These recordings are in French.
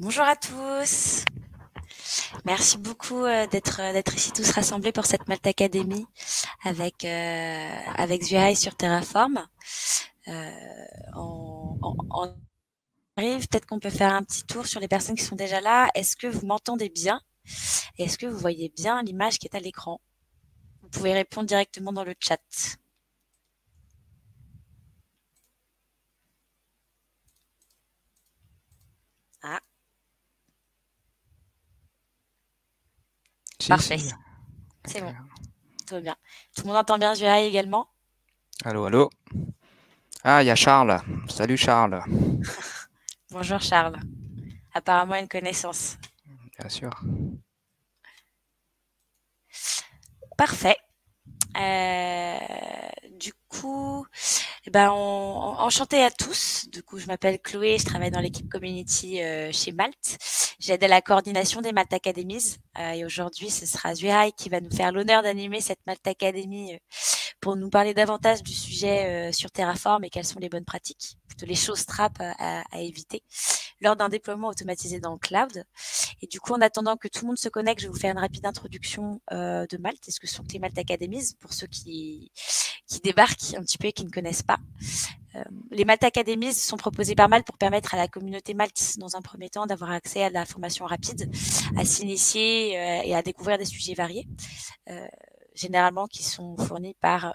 Bonjour à tous. Merci beaucoup euh, d'être euh, d'être ici tous rassemblés pour cette Malte Academy avec euh, avec Zuhai sur Terraform. Euh, on, on, arrive, peut-être qu'on peut faire un petit tour sur les personnes qui sont déjà là. Est-ce que vous m'entendez bien? Est-ce que vous voyez bien l'image qui est à l'écran? Vous pouvez répondre directement dans le chat. Ah. Parfait. C'est bon. Tout va bien. Tout le monde entend bien Zuhai également? Allô, allô? Ah, il y a Charles. Salut Charles. Bonjour Charles. Apparemment une connaissance. Bien sûr. Parfait. Euh, du coup, eh ben, on, enchanté à tous. Du coup, je m'appelle Chloé, je travaille dans l'équipe community euh, chez Malte. J'aide à la coordination des Malte Academies. Euh, et aujourd'hui, ce sera Zuhai qui va nous faire l'honneur d'animer cette Malte Academy euh, pour nous parler davantage du sujet euh, sur Terraform et quelles sont les bonnes pratiques, plutôt les choses trappes à, à éviter lors d'un déploiement automatisé dans le cloud. Et du coup, en attendant que tout le monde se connecte, je vais vous faire une rapide introduction euh, de Malte et ce que sont les Malte Academies pour ceux qui, qui débarquent un petit peu et qui ne connaissent pas. Euh, les Malte Academies sont proposées par Malte pour permettre à la communauté Malte, dans un premier temps, d'avoir accès à la formation rapide, à s'initier euh, et à découvrir des sujets variés. Euh, généralement qui sont fournis par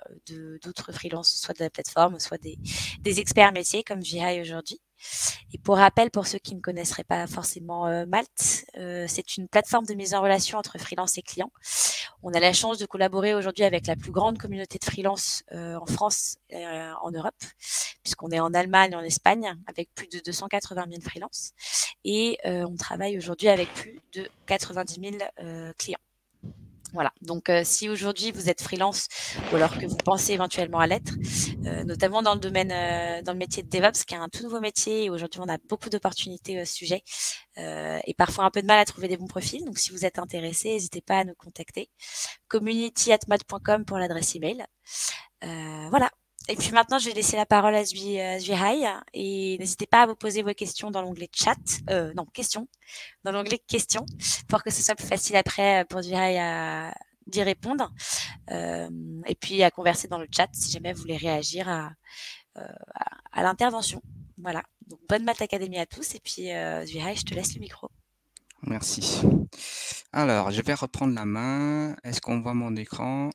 d'autres freelances, soit de la plateforme, soit des, des experts métiers comme VI aujourd'hui. Et pour rappel, pour ceux qui ne connaisseraient pas forcément euh, Malte, euh, c'est une plateforme de mise en relation entre freelance et clients. On a la chance de collaborer aujourd'hui avec la plus grande communauté de freelance euh, en France et en Europe, puisqu'on est en Allemagne et en Espagne avec plus de 280 000 freelances. Et on travaille aujourd'hui avec plus de 90 000 clients. Voilà. Donc, euh, si aujourd'hui vous êtes freelance ou alors que vous pensez éventuellement à l'être, euh, notamment dans le domaine, euh, dans le métier de DevOps, qui est un tout nouveau métier et aujourd'hui on a beaucoup d'opportunités au sujet et parfois un peu de mal à trouver des bons profils. Donc, si vous êtes intéressé, n'hésitez pas à nous contacter. community@mod.com pour l'adresse email. voilà. Et puis maintenant, je vais laisser la parole à Zwihai et n'hésitez pas à vous poser vos questions dans l'onglet chat, euh, non, questions, dans l'onglet questions pour que ce soit plus facile après pour Zwihai à d'y répondre euh, et puis à converser dans le chat si jamais vous voulez réagir à, euh, l'intervention. Voilà. Donc bonne maths académie à tous et puis euh, Zwihai, je te laisse le micro. Merci. Alors, je vais reprendre la main. Est-ce qu'on voit mon écran?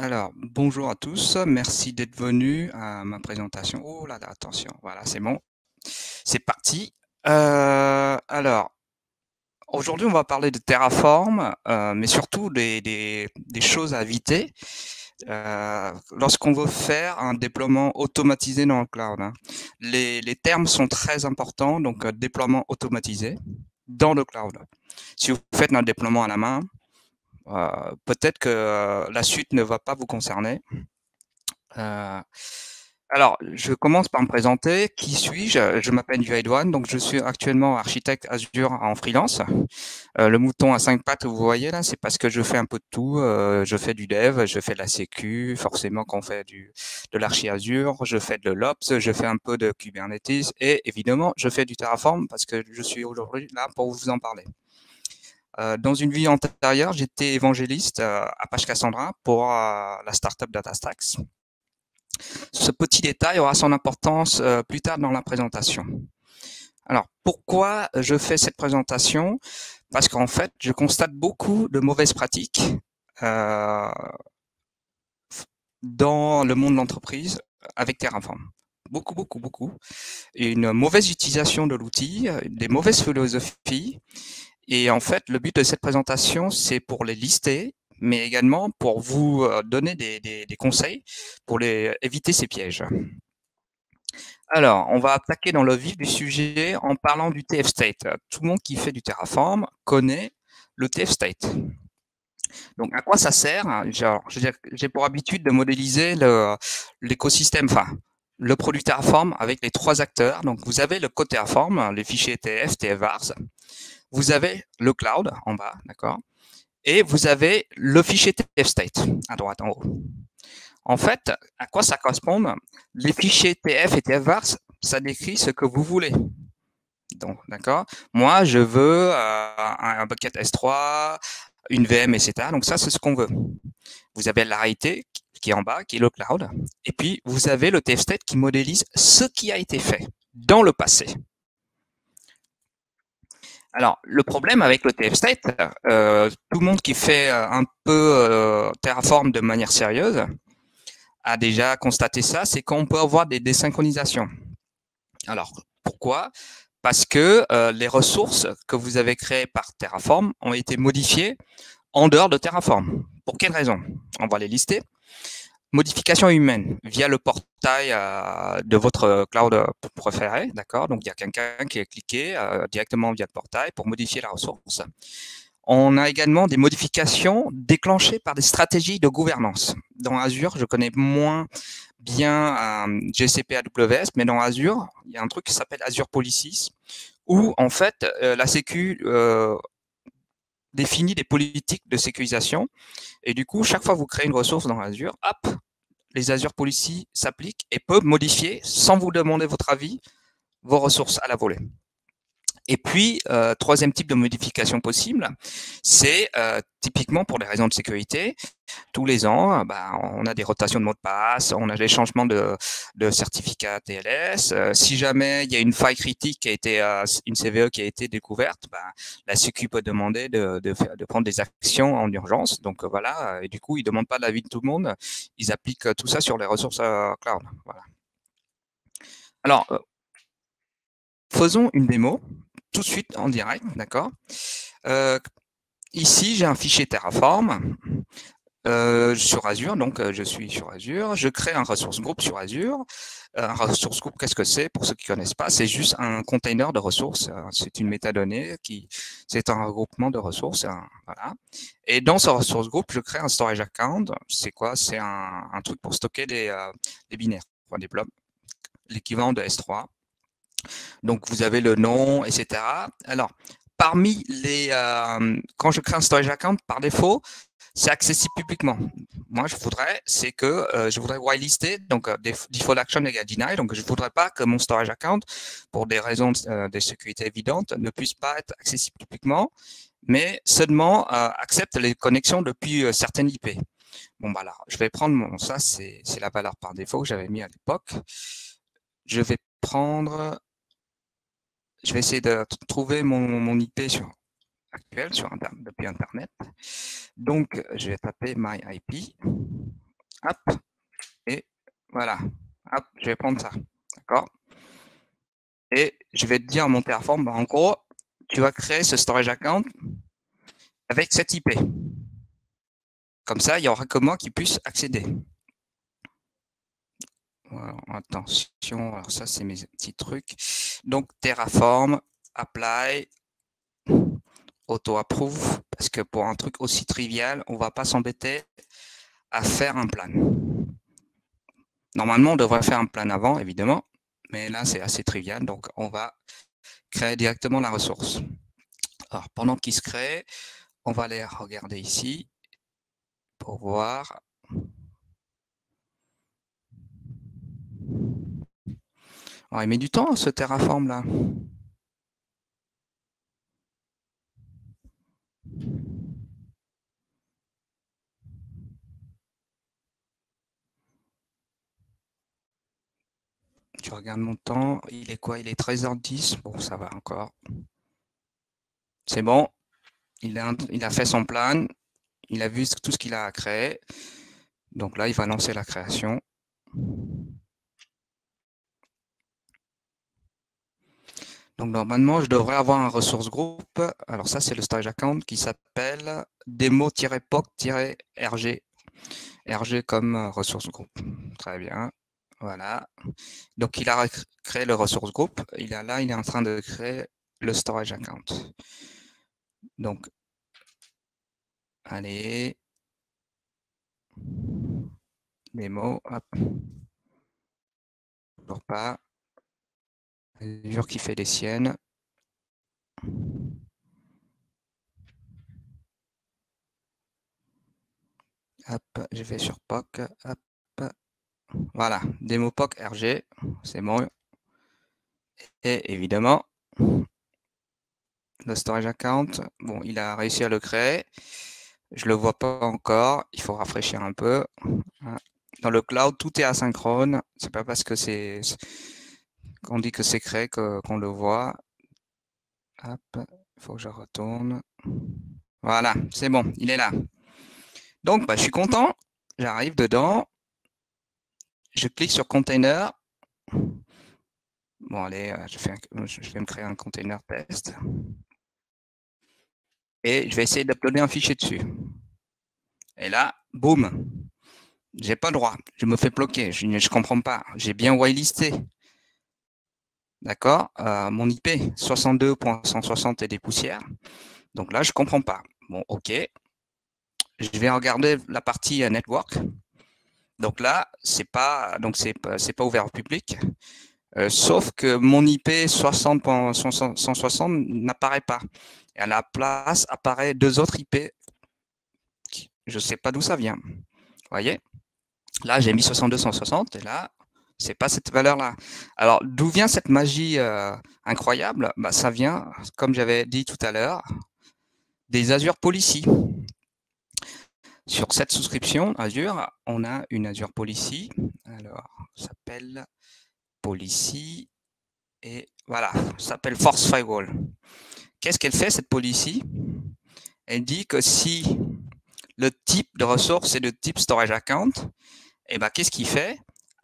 Alors, bonjour à tous, merci d'être venus à ma présentation. Oh là là, attention, voilà, c'est bon. C'est parti. Euh, alors, aujourd'hui, on va parler de Terraform, euh, mais surtout des, choses à éviter euh, lorsqu'on veut faire un déploiement automatisé dans le cloud. Hein. Les, les, termes sont très importants, donc déploiement automatisé dans le cloud. Si vous faites un déploiement à la main, euh, peut-être que euh, la suite ne va pas vous concerner. Euh, alors, je commence par me présenter. Qui suis-je? Je, m'appelle Juhaid donc je suis actuellement architecte Azure en freelance. Le mouton à cinq pattes, vous voyez là, c'est parce que je fais un peu de tout. Je fais du dev, je fais de la sécu, forcément quand on fait du, de l'archi Azure, je fais de l'Ops, je fais un peu de Kubernetes et évidemment, je fais du Terraform parce que je suis aujourd'hui là pour vous en parler. Euh, dans une vie antérieure, j'étais évangéliste euh, à Apache Cassandra pour euh, la startup DataStax. Ce petit détail aura son importance plus tard dans la présentation. Alors, pourquoi je fais cette présentation? Parce qu'en fait, je constate beaucoup de mauvaises pratiques euh, dans le monde de l'entreprise avec Terraform. Beaucoup, beaucoup, beaucoup. Une mauvaise utilisation de l'outil, des mauvaises philosophies et en fait, le but de cette présentation, c'est pour les lister, mais également pour vous euh, donner des, conseils pour les, éviter ces pièges. Alors, on va attaquer dans le vif du sujet en parlant du TF State. Tout le monde qui fait du Terraform connaît le TF State. Donc, à quoi ça sert? J'ai pour habitude de modéliser l'écosystème, enfin, le produit Terraform avec les trois acteurs. Donc, vous avez le code Terraform, les fichiers TF, TFVARS vous avez le cloud en bas, d'accord Et vous avez le fichier TF-state à droite en haut. En fait, à quoi ça correspond? Les fichiers TF et TF-vars, ça décrit ce que vous voulez. Donc, d'accord Moi, je veux euh, un, bucket S3, une VM, etc. Donc, ça, c'est ce qu'on veut. Vous avez la réalité qui est en bas, qui est le cloud. Et puis, vous avez le TF state qui modélise ce qui a été fait dans le passé. Alors, le problème avec le TF state, euh, tout le monde qui fait euh, un peu Terraform de manière sérieuse a déjà constaté ça, c'est qu'on peut avoir des désynchronisations. Alors, pourquoi? Parce que euh, les ressources que vous avez créées par Terraform ont été modifiées en dehors de Terraform. Pour quelle raison? On va les lister. Modification humaine via le portail euh, de votre cloud préféré, d'accord? Donc il y a quelqu'un qui a cliqué euh, directement via le portail pour modifier la ressource. On a également des modifications déclenchées par des stratégies de gouvernance. Dans Azure, je connais moins bien euh, GCP AWS, mais dans Azure, il y a un truc qui s'appelle Azure Policies, où en fait la Sécu définit des politiques de sécurisation. Et du coup, chaque fois que vous créez une ressource dans Azure, hop, les Azure Policies s'appliquent et peuvent modifier, sans vous demander votre avis, vos ressources à la volée. Et puis, euh, troisième type de modification possible, c'est euh, typiquement pour des raisons de sécurité. Tous les ans, bah, on a des rotations de mots de passe, on a des changements de, de certificat TLS. Euh, si jamais il y a une faille critique qui a été, euh, une CVE qui a été découverte, bah, la Sécu peut demander de, de, de, prendre des actions en urgence. Donc voilà, et du coup, ils ne demandent pas l'avis de tout le monde, ils appliquent tout ça sur les ressources cloud. Voilà. Alors, faisons une démo tout de suite en direct, d'accord? Euh, Ici, j'ai un fichier Terraform euh, sur Azure, donc euh, je suis sur Azure. Je crée un ressource groupe sur Azure. Un ressource groupe, qu'est-ce que c'est? Pour ceux qui ne connaissent pas, c'est juste un container de ressources. C'est une métadonnée qui, c'est un regroupement de ressources. voilà. Et dans ce ressource groupe, je crée un storage account. C'est quoi? C'est un, truc pour stocker des, binaires, des blocs, l'équivalent de S3. Donc, vous avez le nom, etc. Alors, parmi les... Euh, quand je crée un storage account, par défaut, c'est accessible publiquement. Moi, je voudrais, c'est que euh, je voudrais whitelister, donc euh, default action égale deny, donc je voudrais pas que mon storage account, pour des raisons de sécurité évidentes, ne puisse pas être accessible publiquement, mais seulement accepte les connexions depuis certaines IP. Bon, bah là, je vais prendre mon, ça, c'est la valeur par défaut que j'avais mis à l'époque. Je vais prendre je vais essayer de trouver mon, IP sur, actuel sur depuis Internet. Donc, je vais taper my IP. Hop. Et voilà. Hop, je vais prendre ça. D'accord? Et je vais te dire à mon Terraform, bah, en gros, tu vas créer ce storage account avec cette IP. Comme ça, il n'y aura que moi qui puisse accéder attention, alors ça c'est mes petits trucs. Donc Terraform, Apply, Auto-Approve, parce que pour un truc aussi trivial, on ne va pas s'embêter à faire un plan. Normalement, on devrait faire un plan avant, évidemment, mais là c'est assez trivial, donc on va créer directement la ressource. Alors pendant qu'il se crée, on va aller regarder ici pour voir il met du temps, ce Terraform là. Tu regardes mon temps, il est quoi? Il est 13h10, bon ça va encore. C'est bon, il a, il a fait son plan, il a vu tout ce qu'il a à créer. Donc là, il va lancer la création. Donc normalement, je devrais avoir un ressource groupe. Alors ça, c'est le storage account qui s'appelle demo-poc-rg. RG comme euh, ressource groupe. Très bien. Voilà. Donc il a créé le ressource groupe. Il est là, il est en train de créer le storage account. Donc, allez. Démo, hop. Toujours pas. Qui fait les siennes. Hop, je vais sur POC. Hop. Voilà, démo POC RG, c'est bon. Et évidemment, le storage account. Bon, il a réussi à le créer. Je le vois pas encore. Il faut rafraîchir un peu. Dans le cloud, tout est asynchrone. C'est pas parce que c'est qu'on dit que c'est créé qu'on le voit. Hop, il faut que je retourne. Voilà, c'est bon, il est là. Donc, bah, je suis content. J'arrive dedans. Je clique sur container. Bon, allez, euh, je, je vais me créer un container test. Et je vais essayer d'uploader un fichier dessus. Et là, boum, j'ai pas le droit. Je me fais bloquer. Je ne comprends pas. J'ai bien whitelisté. D'accord? Euh, Mon IP, 62.160 et des poussières. Donc là, je comprends pas. Bon, OK. Je vais regarder la partie euh, network. Donc là, donc c'est pas, pas ouvert au public. Euh, sauf que mon IP 60.160 n'apparaît pas. À la place apparaît deux autres IP. Je ne sais pas d'où ça vient. Vous voyez? Là, j'ai mis 6260 et là, c'est pas cette valeur-là. Alors, d'où vient cette magie euh, incroyable? Bah, Ça vient, comme j'avais dit tout à l'heure, des Azure Policy. Sur cette souscription Azure, on a une Azure Policy. Alors, ça s'appelle Policy et voilà, ça s'appelle Force Firewall. Qu'est-ce qu'elle fait cette policy? Elle dit que si le type de ressource est de type storage account, eh ben, qu'est-ce qu'il fait?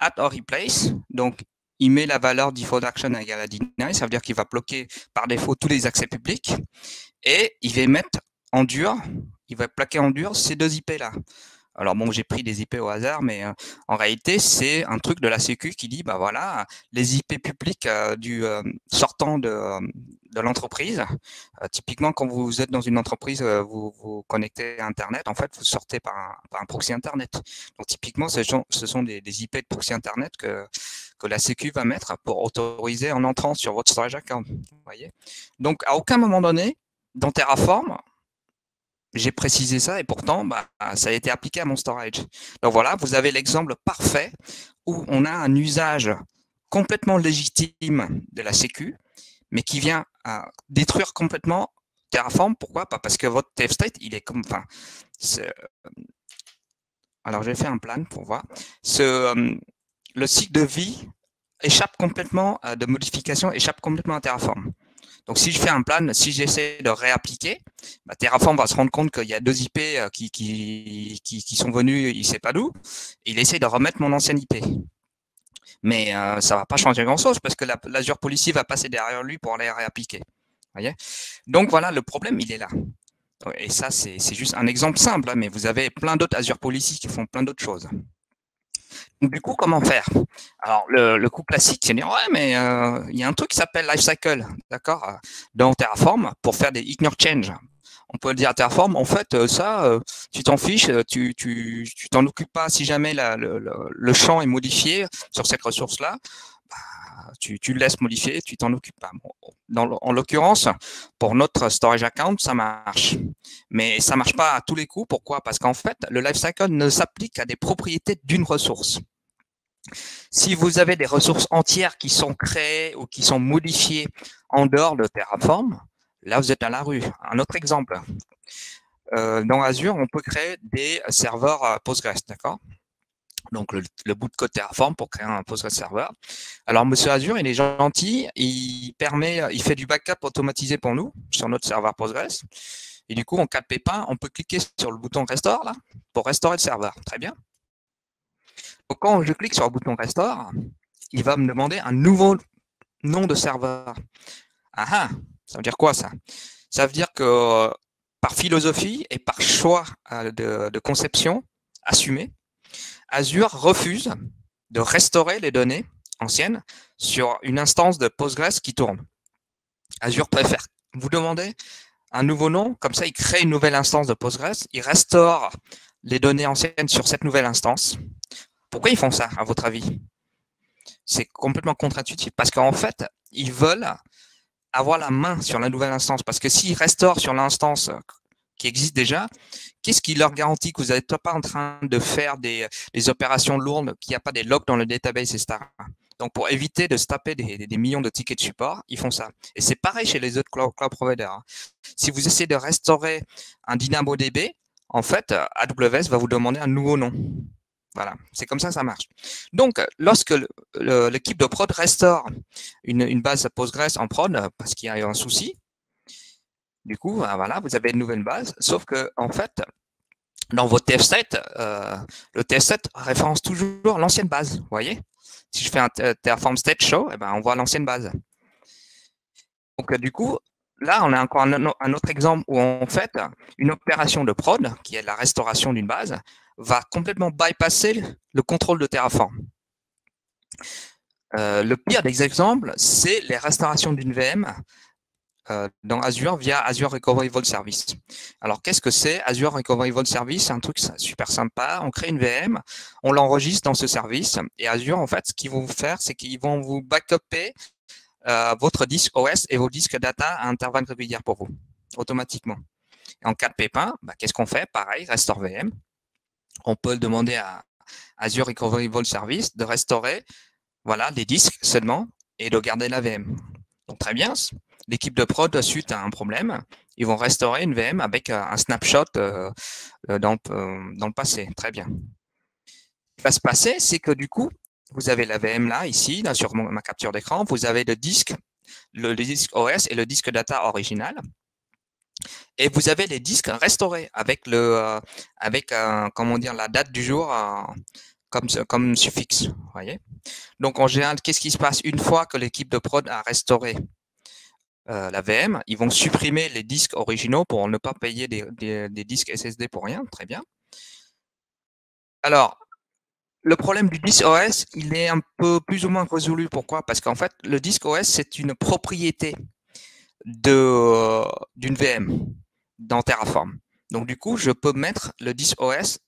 At or replace, donc il met la valeur default action égale à deny, ça veut dire qu'il va bloquer par défaut tous les accès publics, et il va mettre en dur, il va plaquer en dur ces deux IP là. Alors bon, j'ai pris des IP au hasard, mais euh, en réalité, c'est un truc de la Sécu qui dit, bah voilà, les IP publics euh, du euh, sortant de, de l'entreprise. typiquement, quand vous êtes dans une entreprise, vous vous connectez à Internet, en fait, vous sortez par un, par un proxy Internet. Donc typiquement, ce sont, ce sont des, des, IP de proxy Internet que, que la Sécu va mettre pour autoriser en entrant sur votre storage account. Vous voyez Donc à aucun moment donné, dans Terraform, j'ai précisé ça et pourtant, bah, ça a été appliqué à mon storage. Donc voilà, vous avez l'exemple parfait où on a un usage complètement légitime de la Sécu, mais qui vient détruire complètement Terraform. Pourquoi? Pas parce que votre TF state, il est comme, enfin, alors je vais faire un plan pour voir. Ce, euh, le cycle de vie échappe complètement de modification, échappe complètement à Terraform. Donc, si je fais un plan, si j'essaie de réappliquer, bah, Terraform va se rendre compte qu'il y a deux IP euh, qui, qui, qui, sont venus, il ne sait pas d'où, il essaie de remettre mon ancienne IP. Mais euh, ça ne va pas changer grand-chose parce que l'Azure Policy va passer derrière lui pour aller réappliquer. Voyez? Donc voilà, le problème, il est là. Et ça, c'est juste un exemple simple, hein, mais vous avez plein d'autres Azure Policy qui font plein d'autres choses du coup, comment faire? Alors, le, coup classique, c'est dire, ouais, mais euh, il y a un truc qui s'appelle Lifecycle, d'accord, euh, dans Terraform, pour faire des ignore change. On peut dire à Terraform, en fait, euh, ça, tu t'en fiches, tu tu t'en occupes pas si jamais le, champ est modifié sur cette ressource-là. Bah, tu, le laisses modifier, tu t'en occupes pas. en l'occurrence, pour notre storage account, ça marche. Mais ça marche pas à tous les coups. Pourquoi? Parce qu'en fait, le lifecycle ne s'applique qu'à des propriétés d'une ressource. Si vous avez des ressources entières qui sont créées ou qui sont modifiées en dehors de Terraform, là, vous êtes à la rue. Un autre exemple. Euh, dans Azure, on peut créer des serveurs euh, Postgres, d'accord? Donc le, bout de code Terraform pour créer un Postgres serveur. Alors Monsieur Azure, il est gentil, il permet, il fait du backup automatisé pour nous sur notre serveur Postgres. Et du coup, en cas de pépin, on peut cliquer sur le bouton Restore là pour restaurer le serveur. Très bien. Donc quand je clique sur le bouton Restore, il va me demander un nouveau nom de serveur. Ah ah, ça veut dire quoi ça? Ça veut dire que par philosophie et par choix euh, de, de conception assumé, Azure refuse de restaurer les données anciennes sur une instance de Postgres qui tourne. Azure préfère vous demander un nouveau nom, comme ça il crée une nouvelle instance de Postgres, il restaure les données anciennes sur cette nouvelle instance. Pourquoi ils font ça, à votre avis? C'est complètement contre-intuitif, parce qu'en fait, ils veulent avoir la main sur la nouvelle instance, parce que s'ils restaurent sur l'instance qui existe déjà, qu'est-ce qui leur garantit que vous n'êtes pas en train de faire des, opérations lourdes, qu'il n'y a pas des logs dans le database, etc. Donc, pour éviter de se taper des, millions de tickets de support, ils font ça. Et c'est pareil chez les autres cloud, providers. Hein. Si vous essayez de restaurer un DynamoDB, en fait, AWS va vous demander un nouveau nom. Voilà, c'est comme ça que ça marche. Donc, lorsque l'équipe de prod restaure une, une, base Postgres en prod parce qu'il y a un souci, du coup, ben voilà, vous avez une nouvelle base, sauf que en fait, dans votre TF7, euh, le TF7 référence toujours l'ancienne base, vous voyez? Si je fais un Terraform State Show, eh ben, on voit l'ancienne base. Donc, du coup, là, on a encore un, autre exemple où, en fait, une opération de prod, qui est la restauration d'une base, va complètement bypasser le contrôle de Terraform. Euh, le pire des exemples, c'est les restaurations d'une VM euh, dans Azure via Azure Recovery Vault Service. Alors, qu'est-ce que c'est Azure Recovery Vault Service? C'est un truc super sympa. On crée une VM, on l'enregistre dans ce service et Azure, en fait, ce qu'ils vont faire, c'est qu'ils vont vous backuper euh, votre disque OS et vos disques data à intervalles réguliers pour vous, automatiquement. Et en cas de pépin, bah, qu'est-ce qu'on fait? Pareil, restore VM. On peut demander à Azure Recovery Vault Service de restaurer voilà, les disques seulement et de garder la VM. Donc très bien, l'équipe de prod, suite à un problème, ils vont restaurer une VM avec euh, un snapshot euh, euh, dans, dans le passé. Très bien. Ce qui va se passer, c'est que du coup, vous avez la VM là, ici, là, sur ma capture d'écran, vous avez le disque, le, disque OS et le disque data original. Et vous avez les disques restaurés avec le, avec comment dire, la date du jour comme, comme suffixe. Voyez Donc en général, qu'est-ce qui se passe une fois que l'équipe de prod a restauré euh, la VM, ils vont supprimer les disques originaux pour ne pas payer des, disques SSD pour rien. Très bien. Alors, le problème du disque OS, il est un peu plus ou moins résolu. Pourquoi? Parce qu'en fait, le disque OS, c'est une propriété d'une VM dans Terraform. Donc, du coup, je peux mettre le disque OS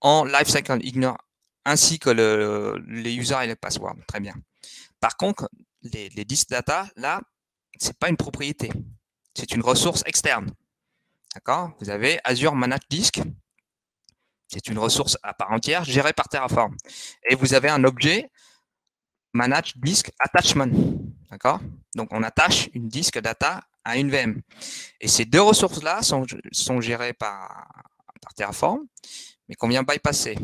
en lifecycle ignore ainsi que les users et les passwords. Très bien. Par contre, les, les disques data, là, c'est pas une propriété. C'est une ressource externe. D'accord? Vous avez Azure Manage Disk. C'est une ressource à part entière gérée par Terraform. Et vous avez un objet Manage Disk Attachment. D'accord? Donc, on attache une disk data à une VM. Et ces deux ressources-là sont, sont gérées par, par Terraform, mais qu'on vient bypasser.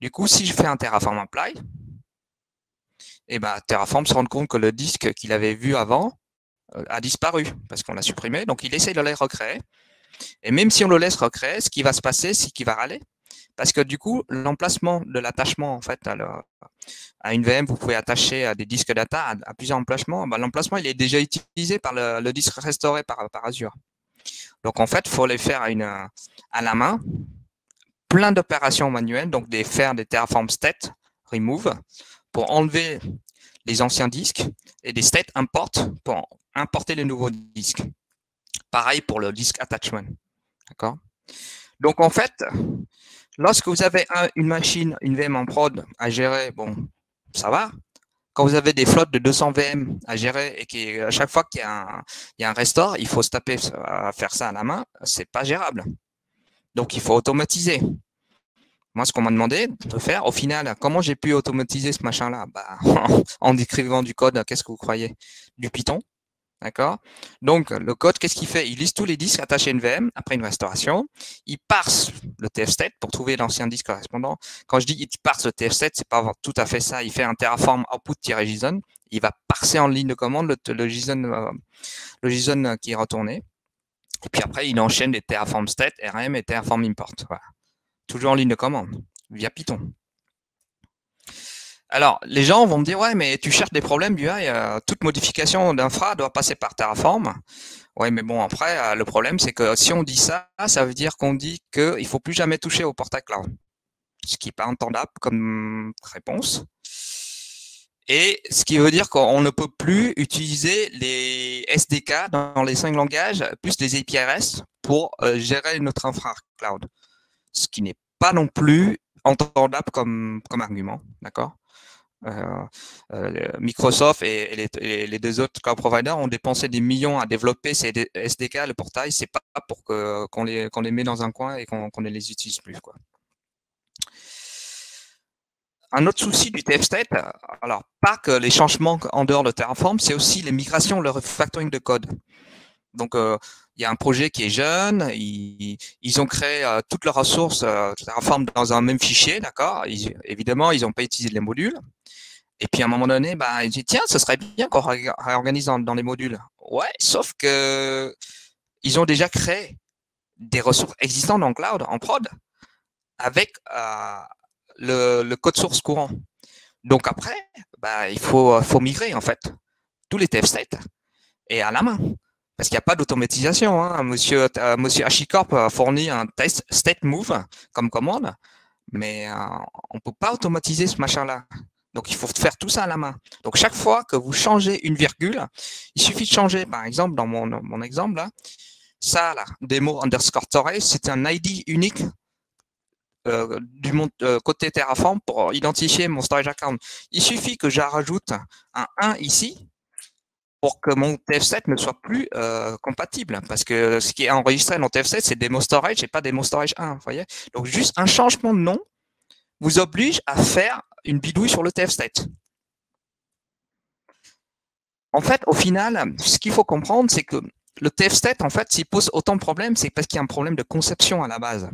Du coup, si je fais un Terraform Apply, et eh ben, Terraform se rend compte que le disque qu'il avait vu avant euh, a disparu parce qu'on l'a supprimé. Donc, il essaie de le recréer. Et même si on le laisse recréer, ce qui va se passer, c'est qu'il va râler. Parce que du coup, l'emplacement de l'attachement en fait à, une VM, vous pouvez attacher à des disques data à, plusieurs emplacements. Ben, l'emplacement, il est déjà utilisé par le, disque restauré par, Azure. Donc en fait, il faut les faire à la main, plein d'opérations manuelles, donc des faire des Terraform state remove pour enlever les anciens disques et des state import pour importer les nouveaux disques. Pareil pour le disque attachment. D'accord? Donc en fait, lorsque vous avez une machine, une VM en prod à gérer, bon, ça va. Quand vous avez des flottes de 200 VM à gérer et qu'à chaque fois qu'il y, a un, restore, il faut se taper à faire ça à la main, c'est pas gérable. Donc il faut automatiser. Moi, ce qu'on m'a demandé de faire, au final, comment j'ai pu automatiser ce machin-là? Bah, En écrivant du code, qu'est-ce que vous croyez? Du Python. D'accord? Donc, le code, qu'est-ce qu'il fait? Il liste tous les disques attachés à une VM après une restauration. Il parse le TF-state pour trouver l'ancien disque correspondant. Quand je dis il parse le TF-state, c'est pas tout à fait ça. Il fait un Terraform output-JSON. Il va parser en ligne de commande le, JSON, euh, le JSON qui est retourné. Et puis après, il enchaîne des Terraform state, RM et Terraform import. Voilà toujours en ligne de commande, via Python. Alors, les gens vont me dire, ouais, mais tu cherches des problèmes du euh, toute modification d'infra doit passer par Terraform. Ouais, mais bon, après, euh, le problème, c'est que si on dit ça, ça veut dire qu'on dit qu'il ne faut plus jamais toucher au portail cloud. Ce qui n'est pas entendable comme réponse. Et ce qui veut dire qu'on ne peut plus utiliser les SDK dans les cinq langages, plus les API pour euh, gérer notre infra cloud ce qui n'est pas non plus entendable comme, argument, d'accord? Euh, euh, Microsoft et, les, deux autres cloud providers ont dépensé des millions à développer ces SDK, le portail, c'est pas pour qu'on les, les met dans un coin et qu'on ne les utilise plus. Quoi. un autre souci du TF State, alors pas que les changements en dehors de Terraform, c'est aussi les migrations, le refactoring de code. Donc, euh, il y a un projet qui est jeune, ils, ont créé euh, toutes leurs ressources Terraform dans un même fichier, d'accord? Évidemment, ils n'ont pas utilisé les modules. Et puis à un moment donné, bah, ils disent tiens, ce serait bien qu'on réorganise dans, les modules. Ouais, sauf que ils ont déjà créé des ressources existantes en cloud, en prod, avec euh, le, code source courant. Donc après, bah, il faut, faut migrer en fait tous les TF state et à la main. Parce qu'il n'y a pas d'automatisation. Hein. Monsieur, euh, Monsieur HashiCorp a fourni un test state move comme commande, mais euh, on ne peut pas automatiser ce machin-là. Donc, il faut faire tout ça à la main. Donc, chaque fois que vous changez une virgule, il suffit de changer, par exemple, dans mon, mon exemple, là, ça, là, demo underscore storage, c'est un ID unique euh, du euh, côté Terraform pour identifier mon storage account. Il suffit que j'ajoute un 1 ici pour que mon TF7 ne soit plus euh, compatible. Parce que ce qui est enregistré dans TF7, c'est demo storage et pas demo storage 1. Voyez Donc, juste un changement de nom vous oblige à faire une bidouille sur le TF state. En fait, au final, ce qu'il faut comprendre, c'est que le TF state, en fait, s'il pose autant de problèmes, c'est parce qu'il y a un problème de conception à la base.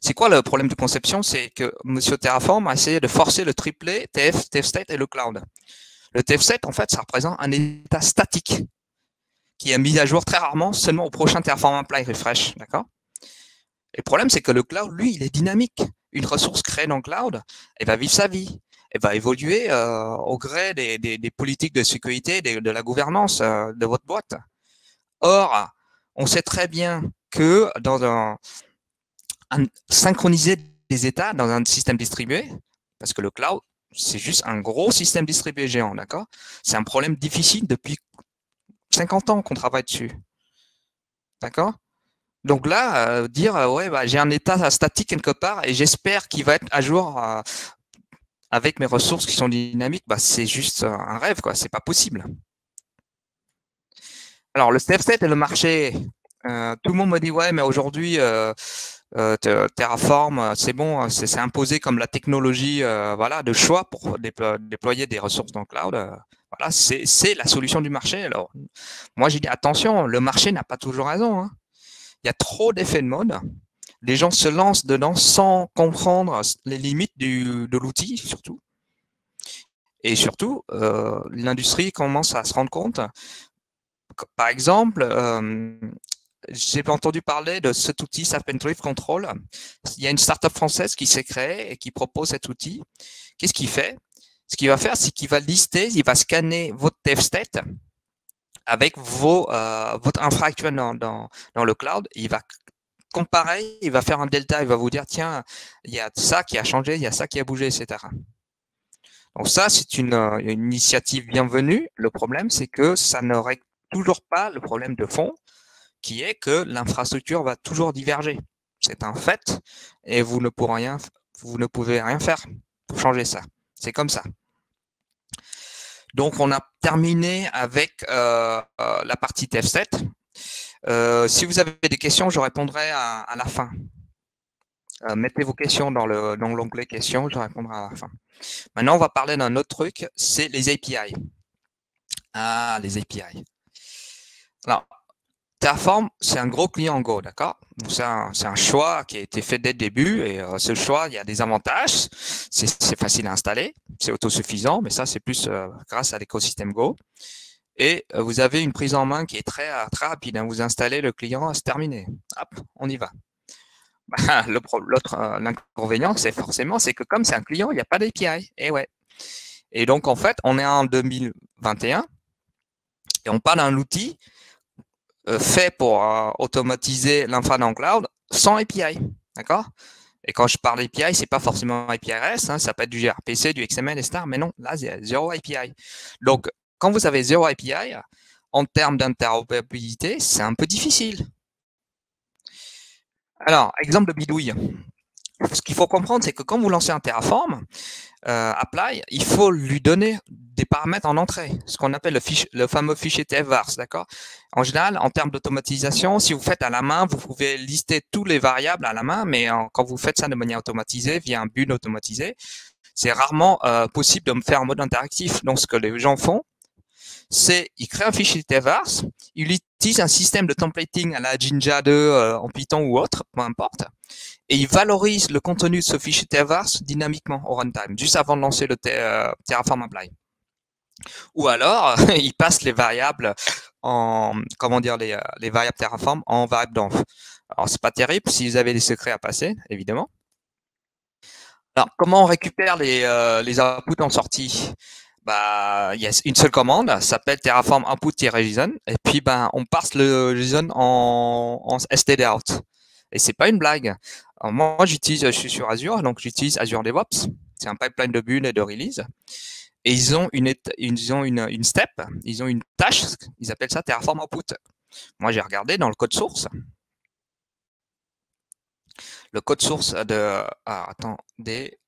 C'est quoi le problème de conception? C'est que M. Terraform a essayé de forcer le triplet TF, TF state et le cloud. Le TF state, en fait, ça représente un état statique qui est mis à jour très rarement, seulement au prochain Terraform Apply Refresh. D'accord? Le problème, c'est que le cloud, lui, il est dynamique une ressource créée dans le cloud, elle va vivre sa vie. Elle va évoluer euh, au gré des, politiques de sécurité, de la gouvernance euh, de votre boîte. Or, on sait très bien que dans un, synchroniser des états dans un système distribué, parce que le cloud, c'est juste un gros système distribué géant, d'accord? C'est un problème difficile depuis 50 ans qu'on travaille dessus. D'accord? Donc là, euh, dire euh, ouais, bah, j'ai un état statique quelque part et j'espère qu'il va être à jour euh, avec mes ressources qui sont dynamiques, bah, c'est juste un rêve, quoi. C'est pas possible. Alors le step set et le marché, tout le monde me dit ouais, mais aujourd'hui Terraform, c'est bon, c'est imposé comme la technologie, voilà, de choix pour déployer des ressources dans le cloud. voilà, c'est la solution du marché. Alors moi j'ai dit attention, le marché n'a pas toujours raison. Hein il y a trop d'effets de mode. Les gens se lancent dedans sans comprendre les limites de l'outil, surtout. Et surtout, euh, l'industrie commence à se rendre compte. Par exemple, euh, j'ai entendu parler de cet outil Drift Control. Il y a une startup française qui s'est créée et qui propose cet outil. Qu'est-ce qu'il fait? Ce qu'il va faire, c'est qu'il va lister, il va scanner votre dev state avec vos, euh, votre infra actuelle dans, dans, dans, le cloud. Il va comparer, il va faire un delta, il va vous dire, tiens, il y a ça qui a changé, il y a ça qui a bougé, etc. Donc ça, c'est une, une, initiative bienvenue. Le problème, c'est que ça ne règle toujours pas le problème de fond, qui est que l'infrastructure va toujours diverger. C'est un fait, et vous ne pourrez rien, vous ne pouvez rien faire pour changer ça. C'est comme ça. Donc, on a terminé avec euh, euh, la partie TF7. Euh, si vous avez des questions, je répondrai à, la fin. mettez vos questions dans l'onglet dans questions, je répondrai à la fin. Maintenant, on va parler d'un autre truc, c'est les API. Ah, les API. Alors, Terraform, c'est un gros client Go, d'accord? C'est un, choix qui a été fait dès le début et euh, ce choix, il y a des avantages. C'est facile à installer, c'est autosuffisant, mais ça, c'est plus euh, grâce à l'écosystème Go. Et euh, vous avez une prise en main qui est très, très rapide. Hein. Vous installez le client, c'est terminé. Hop, on y va. Bah, l'inconvénient, c'est forcément, c'est que comme c'est un client, il n'y a pas d'API. Et ouais. Et donc, en fait, on est en 2021 et on parle d'un outil fait pour euh, automatiser l'infra dans cloud sans API. D'accord? Et quand je parle API, c'est pas forcément API REST, hein, ça peut être du gRPC, du XML, etc. Mais non, là, a zéro API. Donc, quand vous avez zéro API, en termes d'interopérabilité, c'est un peu difficile. Alors, exemple de bidouille. Ce qu'il faut comprendre, c'est que quand vous lancez un Terraform, euh, Apply, il faut lui donner des paramètres en entrée, ce qu'on appelle le, le, fameux fichier TFVARS, d'accord? En général, en termes d'automatisation, si vous faites à la main, vous pouvez lister tous les variables à la main, mais quand vous faites ça de manière automatisée, via un build automatisé, c'est rarement euh, possible de me faire un mode interactif. Donc, ce que les gens font, c'est ils créent un fichier TVARS, ils utilisent un système de templating à la Jinja 2 euh, en Python ou autre, peu importe, et ils valorisent le contenu de ce fichier TVARS dynamiquement au runtime, juste avant de lancer le euh, Terraform Apply. Ou alors, ils passent les variables en, comment dire, les, les variables Terraform en variables d'env. Alors, c'est pas terrible si vous avez des secrets à passer, évidemment. Alors, comment on récupère les, euh, les outputs en sortie? Bah, il y a une seule commande, ça s'appelle terraform input-json, et puis ben, on passe le JSON en, en std-out. Et c'est pas une blague. Moi, j'utilise, je suis sur Azure, donc j'utilise Azure DevOps. C'est un pipeline de build et de release. Et ils ont une, ils ont une, une step, ils ont une tâche, ils appellent ça Terraform Output. Moi, j'ai regardé dans le code source le code source de, ah, attendez,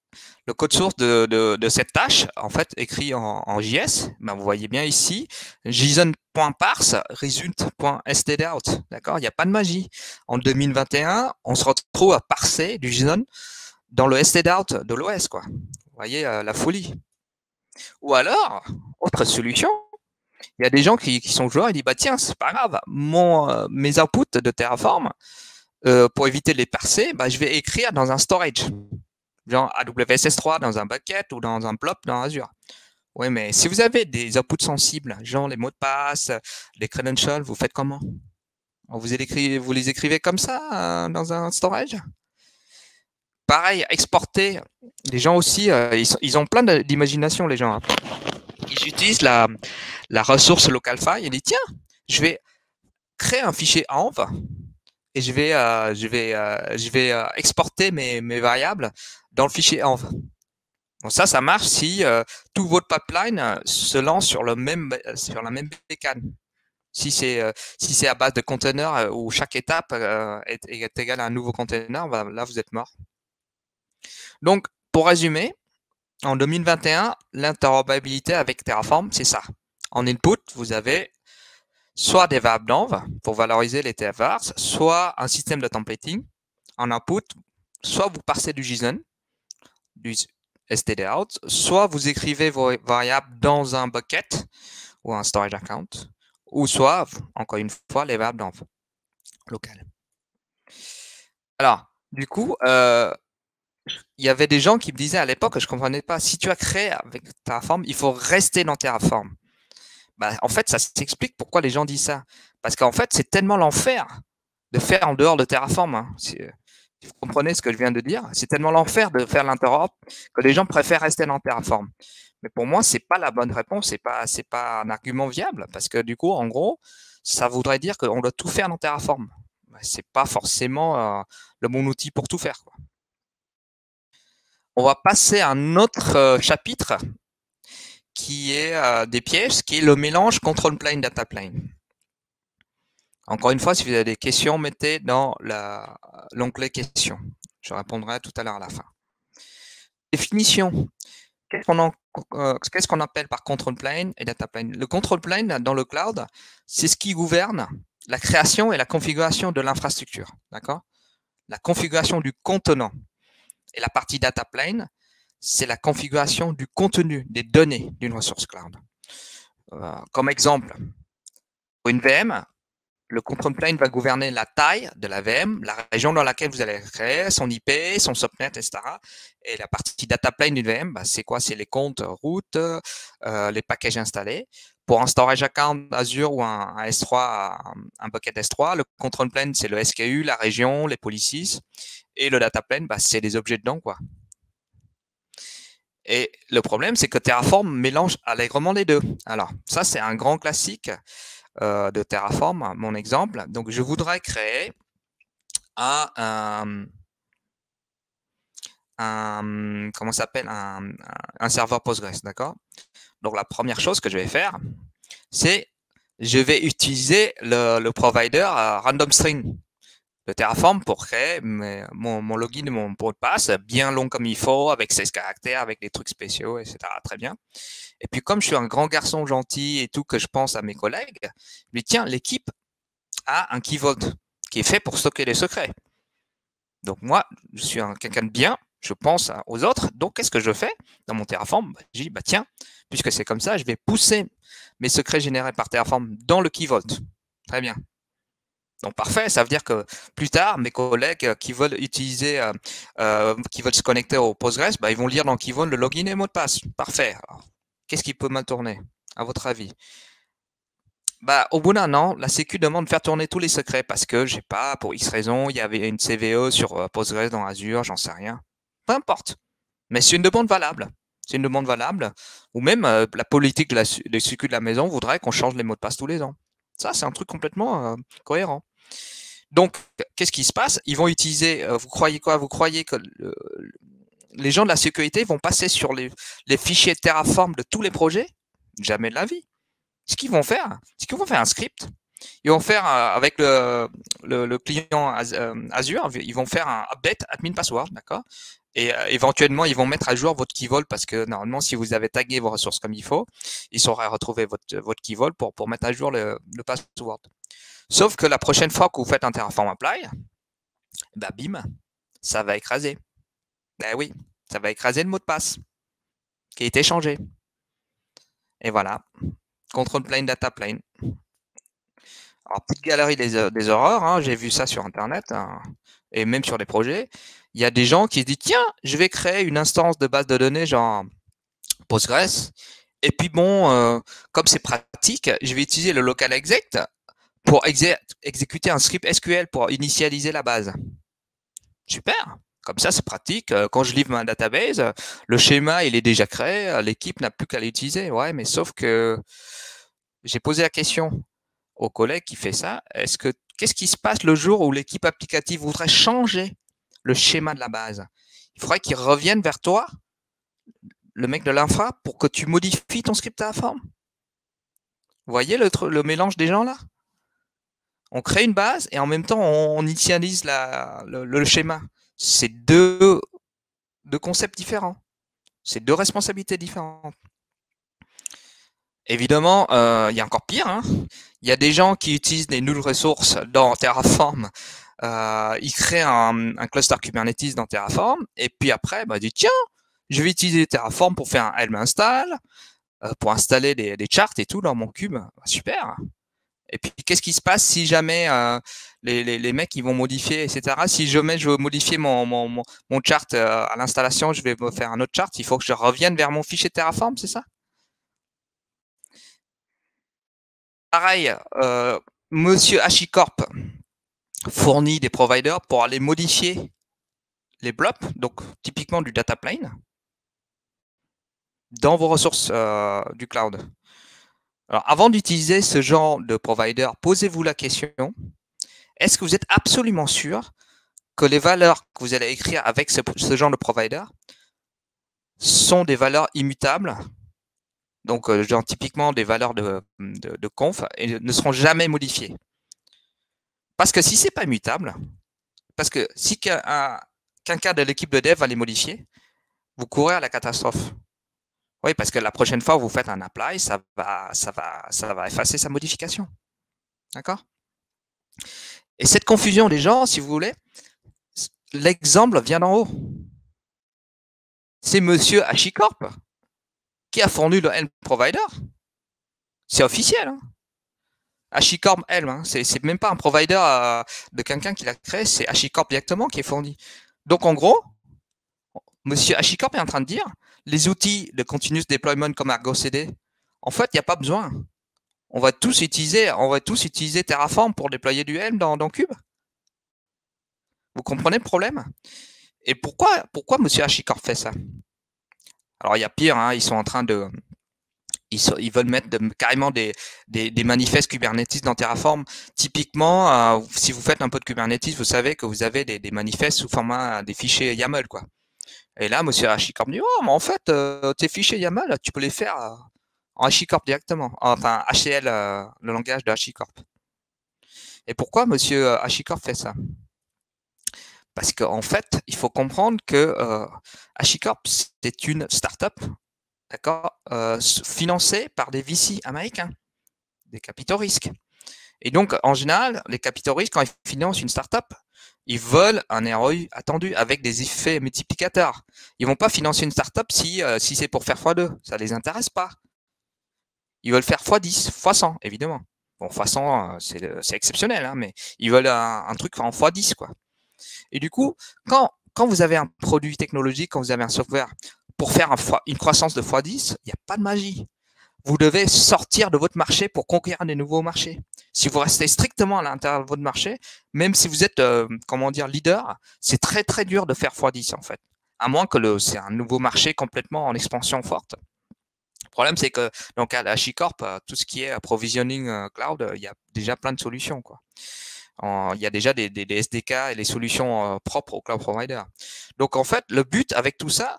le code source de, cette tâche, en fait, écrit en, JS, ben, vous voyez bien ici, json.parse result.stdout. D'accord? Il n'y a pas de magie. En 2021, on se retrouve à parser du JSON dans le stdout de l'OS. Vous voyez euh, la folie. Ou alors, autre solution, il y a des gens qui, sont joueurs et disent, bah tiens, c'est pas grave, euh, mes outputs de Terraform, euh, pour éviter de les percer, bah, je vais écrire dans un storage, genre AWS S3 dans un bucket ou dans un blob dans Azure. Oui, mais si vous avez des outputs sensibles, genre les mots de passe, les credentials, vous faites comment? Vous, les vous les écrivez comme ça euh, dans un storage? Pareil, exporter. Les gens aussi, euh, ils, ont plein d'imagination, les gens. Hein. Ils utilisent la, la ressource local file et disent tiens, je vais créer un fichier env et je vais, euh, je vais, je vais exporter mes, mes variables dans le fichier env. Donc ça, ça marche si tout votre pipeline se lance sur le même, sur la même bécane. Si c'est si c'est à base de containers où chaque étape est, égale à un nouveau container, bah, là vous êtes mort. Donc pour résumer, en 2021, l'interopérabilité avec Terraform, c'est ça. En input, vous avez soit des variables d'env pour valoriser les TFVARs, soit un système de templating en input, soit vous parsez du JSON, stdout, soit vous écrivez vos variables dans un bucket ou un storage account, ou soit, encore une fois, les variables d'env locales. Alors, du coup, euh, il y avait des gens qui me disaient à l'époque, je ne comprenais pas, si tu as créé avec Terraform, il faut rester dans Terraform. Bah, en fait, ça s'explique pourquoi les gens disent ça. Parce qu'en fait, c'est tellement l'enfer de faire en dehors de Terraform. Hein. Vous comprenez ce que je viens de dire, c'est tellement l'enfer de faire l'interop que les gens préfèrent rester dans Terraform. Mais pour moi, c'est pas la bonne réponse, c'est pas c'est pas un argument viable parce que du coup, en gros, ça voudrait dire qu'on doit tout faire dans Terraform. C'est pas forcément euh, le bon outil pour tout faire. On va passer à un autre euh, chapitre qui est euh, des pièges, qui est le mélange control plane data plane. Encore une fois, si vous avez des questions, mettez dans l'onglet questions. Je répondrai tout à l'heure à la fin. Définition. Euh, qu'est-ce qu'on appelle par control plane et data plane? Le control plane dans le cloud, c'est ce qui gouverne la création et la configuration de l'infrastructure. D'accord? La configuration du contenant. Et la partie data plane, c'est la configuration du contenu des données d'une ressource cloud. Euh, comme exemple, pour une VM, le control plane va gouverner la taille de la VM, la région dans laquelle vous allez créer, son IP, son subnet, etc. Et la partie data plane d'une VM, bah, c'est quoi? C'est les comptes routes, euh, les packages installés. Pour un storage account Azure ou un, S3, un, bucket S3, le control plane, c'est le SKU, la région, les policies. Et le data plane, bah, c'est les objets dedans, quoi. Et le problème, c'est que Terraform mélange allègrement les deux. Alors, ça, c'est un grand classique euh, de Terraform, mon exemple. Donc, je voudrais créer un, comment s'appelle un, serveur Postgres, d'accord? Donc, la première chose que je vais faire, c'est je vais utiliser le, le provider euh, random string de Terraform pour créer mon, login et mon mot passe bien long comme il faut, avec 16 caractères, avec des trucs spéciaux, etc. Très bien. Et puis, comme je suis un grand garçon gentil et tout, que je pense à mes collègues, je dis, tiens, l'équipe a un key vault qui est fait pour stocker les secrets. Donc, moi, je suis quelqu'un de bien, je pense aux autres. Donc, qu'est-ce que je fais dans mon Terraform? Bah, Je dis, bah, tiens, puisque c'est comme ça, je vais pousser mes secrets générés par Terraform dans le Key Vault. Très bien. Donc parfait, ça veut dire que plus tard, mes collègues qui veulent utiliser, euh, euh, qui veulent se connecter au Postgres, bah, ils vont lire dans Vault le login et le mot de passe. Parfait. Qu'est-ce qui peut mal tourner, à votre avis? Bah, au bout d'un an, la Sécu demande de faire tourner tous les secrets parce que, je sais pas, pour X raison, il y avait une CVE sur euh, Postgres dans Azure, j'en sais rien. Peu importe. Mais c'est une demande valable. C'est une demande valable. Ou même euh, la politique de la, Sécu de la maison voudrait qu'on change les mots de passe tous les ans. Ça, c'est un truc complètement euh, cohérent. Donc, qu'est-ce qui se passe? Ils vont utiliser, vous croyez quoi? Vous croyez que les gens de la sécurité vont passer sur les, fichiers Terraform de tous les projets? Jamais de la vie. Ce qu'ils vont faire, c'est qu'ils vont faire un script. Ils vont faire euh, avec le, client euh, Azure, ils vont faire un update admin password, d'accord? Et euh, éventuellement, ils vont mettre à jour votre key vault parce que normalement, si vous avez tagué vos ressources comme il faut, ils sauraient retrouver votre, votre key vault pour, pour mettre à jour le, le password. Sauf que la prochaine fois que vous faites un Terraform Apply, bah bim, ça va écraser. Ben oui, ça va écraser le mot de passe qui a été changé. Et voilà. Control plane, data plane. Alors, petite galerie des, des horreurs, hein, j'ai vu ça sur Internet hein, et même sur les projets. Il y a des gens qui se disent tiens, je vais créer une instance de base de données genre Postgres. Et puis bon, euh, comme c'est pratique, je vais utiliser le local exec pour exécuter un script SQL pour initialiser la base. Super. Comme ça, c'est pratique. Euh, quand je livre ma database, le schéma, il est déjà créé. L'équipe n'a plus qu'à l'utiliser. Ouais, mais sauf que j'ai posé la question au collègue qui fait ça. Est-ce que qu'est-ce qui se passe le jour où l'équipe applicative voudrait changer le schéma de la base Il faudrait qu'il revienne vers toi, le mec de l'infra, pour que tu modifies ton script à la forme. Vous voyez le, mélange des gens là? On crée une base et en même temps on, initialise le, schéma. C'est deux, concepts différents. C'est deux responsabilités différentes. Évidemment, euh, il y a encore pire. Hein. Il y a des gens qui utilisent des nulles ressources dans Terraform. Euh, ils créent un, cluster Kubernetes dans Terraform et puis après, bah, ils disent tiens, je vais utiliser Terraform pour faire un Helm install, euh, pour installer des, charts et tout dans mon cube. Bah, super. Et puis, qu'est-ce qui se passe si jamais euh, les, les, mecs ils vont modifier, etc. Si jamais je veux modifier mon, mon, mon chart à l'installation, je vais me faire un autre chart, il faut que je revienne vers mon fichier Terraform, c'est ça? Pareil, Monsieur HashiCorp fournit des providers pour aller modifier les blobs, donc typiquement du data plane, dans vos ressources euh, du cloud. Alors, avant d'utiliser ce genre de provider, posez-vous la question est-ce que vous êtes absolument sûr que les valeurs que vous allez écrire avec ce, genre de provider sont des valeurs immutables? Donc euh, genre typiquement des valeurs de, conf, et ne seront jamais modifiées. Parce que si c'est pas mutable, parce que si qu'un cas de l'équipe de dev va les modifier, vous courez à la catastrophe. Oui, parce que la prochaine fois vous faites un apply, ça va, ça va, ça va effacer sa modification. D'accord? Et cette confusion des gens, si vous voulez, l'exemple vient d'en haut. C'est monsieur HashiCorp qui a fourni le Helm Provider. C'est officiel. Hein. HashiCorp Helm, hein. c'est même pas un provider euh, de quelqu'un qui l'a créé, c'est HashiCorp directement qui est fourni. Donc en gros, Monsieur HashiCorp est en train de dire, les outils de continuous deployment comme Argo CD, en fait, il n'y a pas besoin. On va tous utiliser, on va tous utiliser Terraform pour déployer du Helm dans, dans Cube. Vous comprenez le problème? Et pourquoi, pourquoi Monsieur HashiCorp fait ça? Alors il y a pire, hein, ils sont en train de, ils, veulent mettre carrément des, manifestes Kubernetes dans Terraform. Typiquement, euh, si vous faites un peu de Kubernetes, vous savez que vous avez des, manifestes sous format des fichiers YAML, quoi. Et là, Monsieur HashiCorp dit, oh, mais en fait, euh, tes fichiers YAML, tu peux les faire euh, en HashiCorp directement, enfin HCL, le langage de HashiCorp. Et pourquoi Monsieur HashiCorp fait ça? Parce qu'en fait, il faut comprendre que HashiCorp, c'est une startup, d'accord, euh, par des VC américains, des capitaux risques. Et donc, en général, les capitaux risques, quand ils financent une startup, Ils veulent un ROI attendu avec des effets multiplicateurs. Ils vont pas financer une startup si, euh, si c'est pour faire x2. Ça les intéresse pas. Ils veulent faire x10, x100, évidemment. Bon, x100, euh, c'est exceptionnel, hein, mais ils veulent un, truc en x10, quoi. Et du coup, quand vous avez un produit technologique, quand vous avez un software, pour faire une croissance de x10, il n'y a pas de magie vous devez sortir de votre marché pour conquérir des nouveaux marchés. Si vous restez strictement à l'intérieur de votre marché, même si vous êtes, euh, comment dire, leader, c'est très très dur de faire x10 en fait. À moins que c'est un nouveau marché complètement en expansion forte. Le problème, c'est que donc à la HICorp, euh, tout ce qui est provisioning euh, cloud, il y a déjà plein de solutions. Quoi. il y a déjà des, des, SDK et les solutions propres au cloud provider. Donc en fait, le but avec tout ça,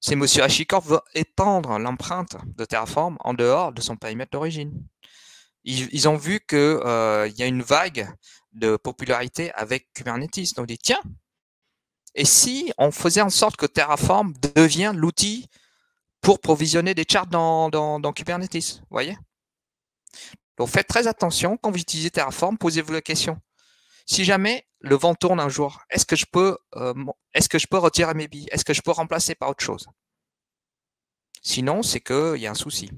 c'est M. Hachikov veut étendre l'empreinte de Terraform en dehors de son périmètre d'origine. Ils, ont vu qu'il euh, y a une vague de popularité avec Kubernetes. Donc, on dit, tiens, et si on faisait en sorte que Terraform devient l'outil pour provisionner des charts dans, Kubernetes, vous voyez? Donc, faites très attention quand vous utilisez Terraform, posez-vous la question. Si jamais le vent tourne un jour, est-ce que je peux, euh, est-ce que je peux retirer mes billes? Est-ce que je peux remplacer par autre chose? Sinon, c'est qu'il y a un souci.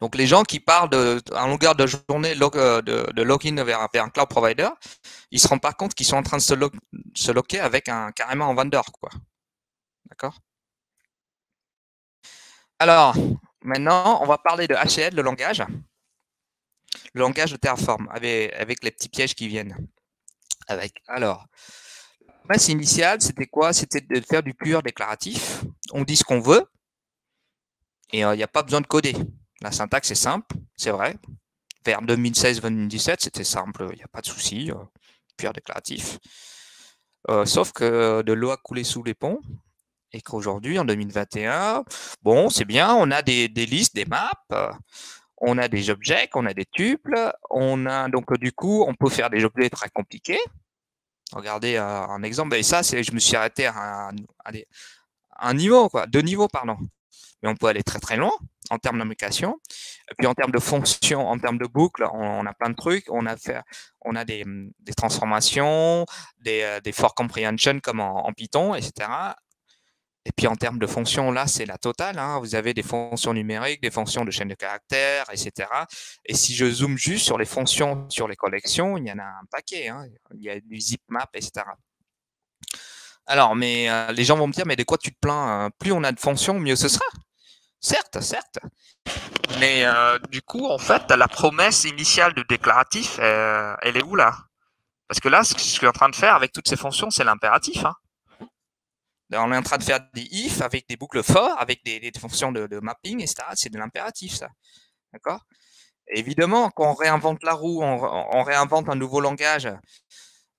Donc les gens qui parlent de, en longueur de journée euh, de, login vers, un cloud provider, ils se rendent pas compte qu'ils sont en train de se, se loquer avec un carrément un vendeur, quoi. D'accord? Alors, maintenant, on va parler de HL, le langage le langage de Terraform avec, les petits pièges qui viennent. Avec. Alors, la promesse initiale, c'était quoi? C'était de faire du pur déclaratif. On dit ce qu'on veut et euh, il n'y a pas besoin de coder. La syntaxe est simple, c'est vrai. Vers 2016-2017, c'était simple, il n'y a pas de souci, euh, déclaratif. Euh, sauf que de l'eau a coulé sous les ponts et qu'aujourd'hui, en 2021, bon, c'est bien, on a des listes, des maps, on a des objets, on a des tuples, on a donc du coup, on peut faire des objets très compliqués. Regardez euh, un exemple, et ça, c'est, je me suis arrêté à un, niveau, quoi, deux niveaux, pardon. Mais on peut aller très très loin en termes d'application. Et puis en termes de fonctions, en termes de boucles, on, a plein de trucs. On a des, transformations, des, euh, for comprehension comme en Python, etc. Et puis en termes de fonctions, là, c'est la totale. Hein. Vous avez des fonctions numériques, des fonctions de chaîne de caractères, etc. Et si je zoome juste sur les fonctions, sur les collections, il y en a un paquet. Hein. Il y a du zip map, etc. Alors, mais euh, les gens vont me dire, mais de quoi tu te plains hein? Plus on a de fonctions, mieux ce sera. Certes, certes. Mais euh, du coup, en fait, la promesse initiale du déclaratif, euh, elle est où là? Parce que là, ce que je suis en train de faire avec toutes ces fonctions, c'est l'impératif. On est en train de faire des if avec des boucles for, avec des, fonctions de, mapping, etc. C'est de l'impératif, ça. D'accord? Évidemment, quand on réinvente la roue, on, réinvente un nouveau langage,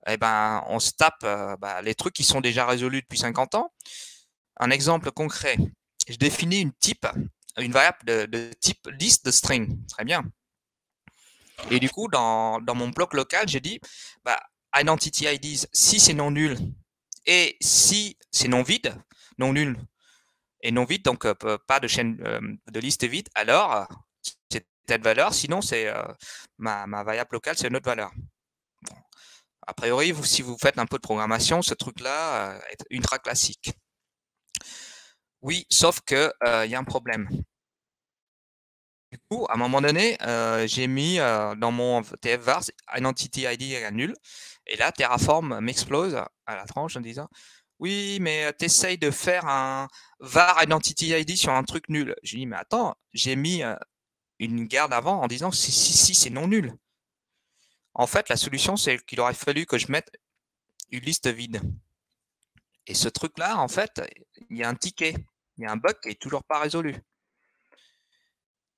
eh ben, on se tape euh, bah, les trucs qui sont déjà résolus depuis 50 ans. Un exemple concret, je définis une type, une variable de, type liste de string. Très bien. Et du coup, dans, mon bloc local, j'ai dit bah, identity IDs, si c'est non nul, et si c'est non vide, non nul et non vide, donc euh, pas de chaîne euh, de liste vide, alors c'est telle valeur. Sinon, c'est euh, ma, variable locale, c'est une autre valeur. A priori, si vous faites un peu de programmation, ce truc-là est ultra classique. Oui, sauf que il y a un problème. À un moment donné, j'ai mis dans mon TF-var identity ID égale nul. Et là, Terraform m'explose à la tranche en disant Oui, mais tu essayes de faire un var identity ID sur un truc nul. Je dis Mais attends, j'ai mis une garde avant en disant Si, si, si, c'est non nul. En fait, la solution, c'est qu'il aurait fallu que je mette une liste vide. Et ce truc-là, en fait, il y a un ticket, il y a un bug qui n'est toujours pas résolu.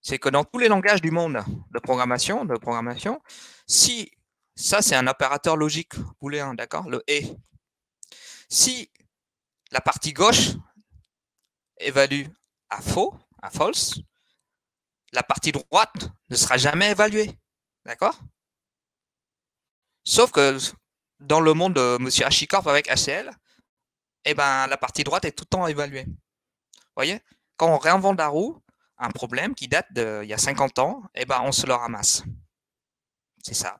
C'est que dans tous les langages du monde de programmation, de programmation, si ça, c'est un opérateur logique booléen, d'accord Le et. Si la partie gauche évalue à faux, à false, la partie droite ne sera jamais évaluée. D'accord? Sauf que dans le monde de M. Hachikorp avec HCL, eh ben, la partie droite est tout le temps évaluée. Vous voyez? Quand on réinvente la roue, un problème qui date d'il y a 50 ans, eh ben, on se le ramasse. C'est ça.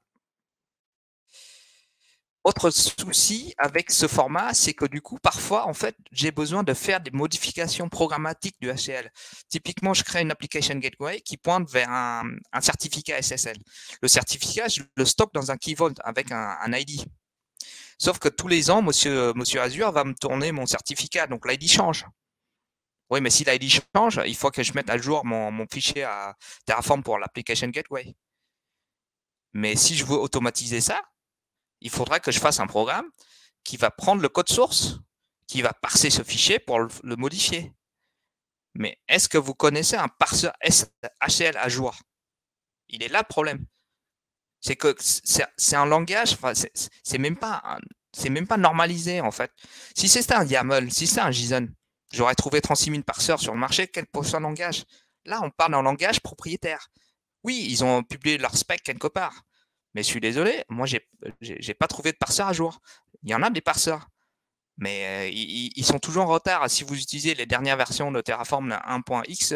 autre souci avec ce format, c'est que du coup, parfois, en fait, j'ai besoin de faire des modifications programmatiques du HCL. Typiquement, je crée une application gateway qui pointe vers un, certificat SSL. Le certificat, je le stocke dans un key vault avec un, ID. Sauf que tous les ans, monsieur, monsieur Azure va me tourner mon certificat, donc l'ID change. Oui, mais si l'ID change, il faut que je mette à jour mon, fichier à Terraform pour l'application gateway. Mais si je veux automatiser ça, il faudra que je fasse un programme qui va prendre le code source, qui va parser ce fichier pour le, modifier. Mais est-ce que vous connaissez un parseur HCL à jour? Il est là le problème. C'est que c'est un langage, c'est même pas c'est même pas normalisé en fait. Si c'était un YAML, si c'était un JSON, j'aurais trouvé 36 000 parseurs sur le marché, quel prochain langage Là, on parle d'un langage propriétaire. Oui, ils ont publié leur spec quelque part. Mais je suis désolé, moi, j'ai n'ai pas trouvé de parseur à jour. Il y en a des parseurs, mais euh, ils, sont toujours en retard. Si vous utilisez les dernières versions de Terraform 1.x,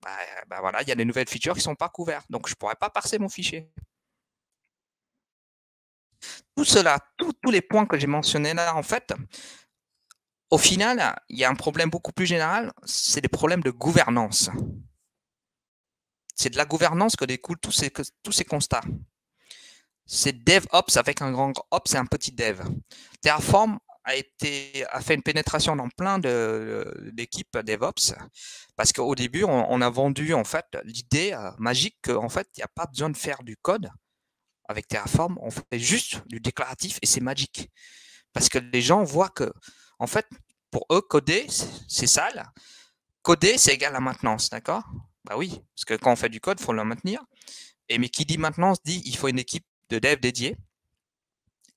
bah, bah, voilà, il y a des nouvelles features qui ne sont pas couvertes. Donc, je ne pourrais pas parser mon fichier. Tout cela, tous les points que j'ai mentionnés là, en fait, au final, il y a un problème beaucoup plus général, c'est des problèmes de gouvernance. C'est de la gouvernance que découlent tous ces, constats c'est DevOps avec un grand Ops et un petit Dev. Terraform a été fait une pénétration dans plein d'équipes DevOps parce qu'au début on, a vendu en fait l'idée euh, magique qu'en fait il n'y a pas besoin de faire du code avec Terraform, on fait juste du déclaratif et c'est magique parce que les gens voient que en fait pour eux coder c'est sale, coder c'est égal à maintenance, d'accord? Bah oui, parce que quand on fait du code, il faut le maintenir. Et mais qui dit maintenance dit il faut une équipe de dev dédié.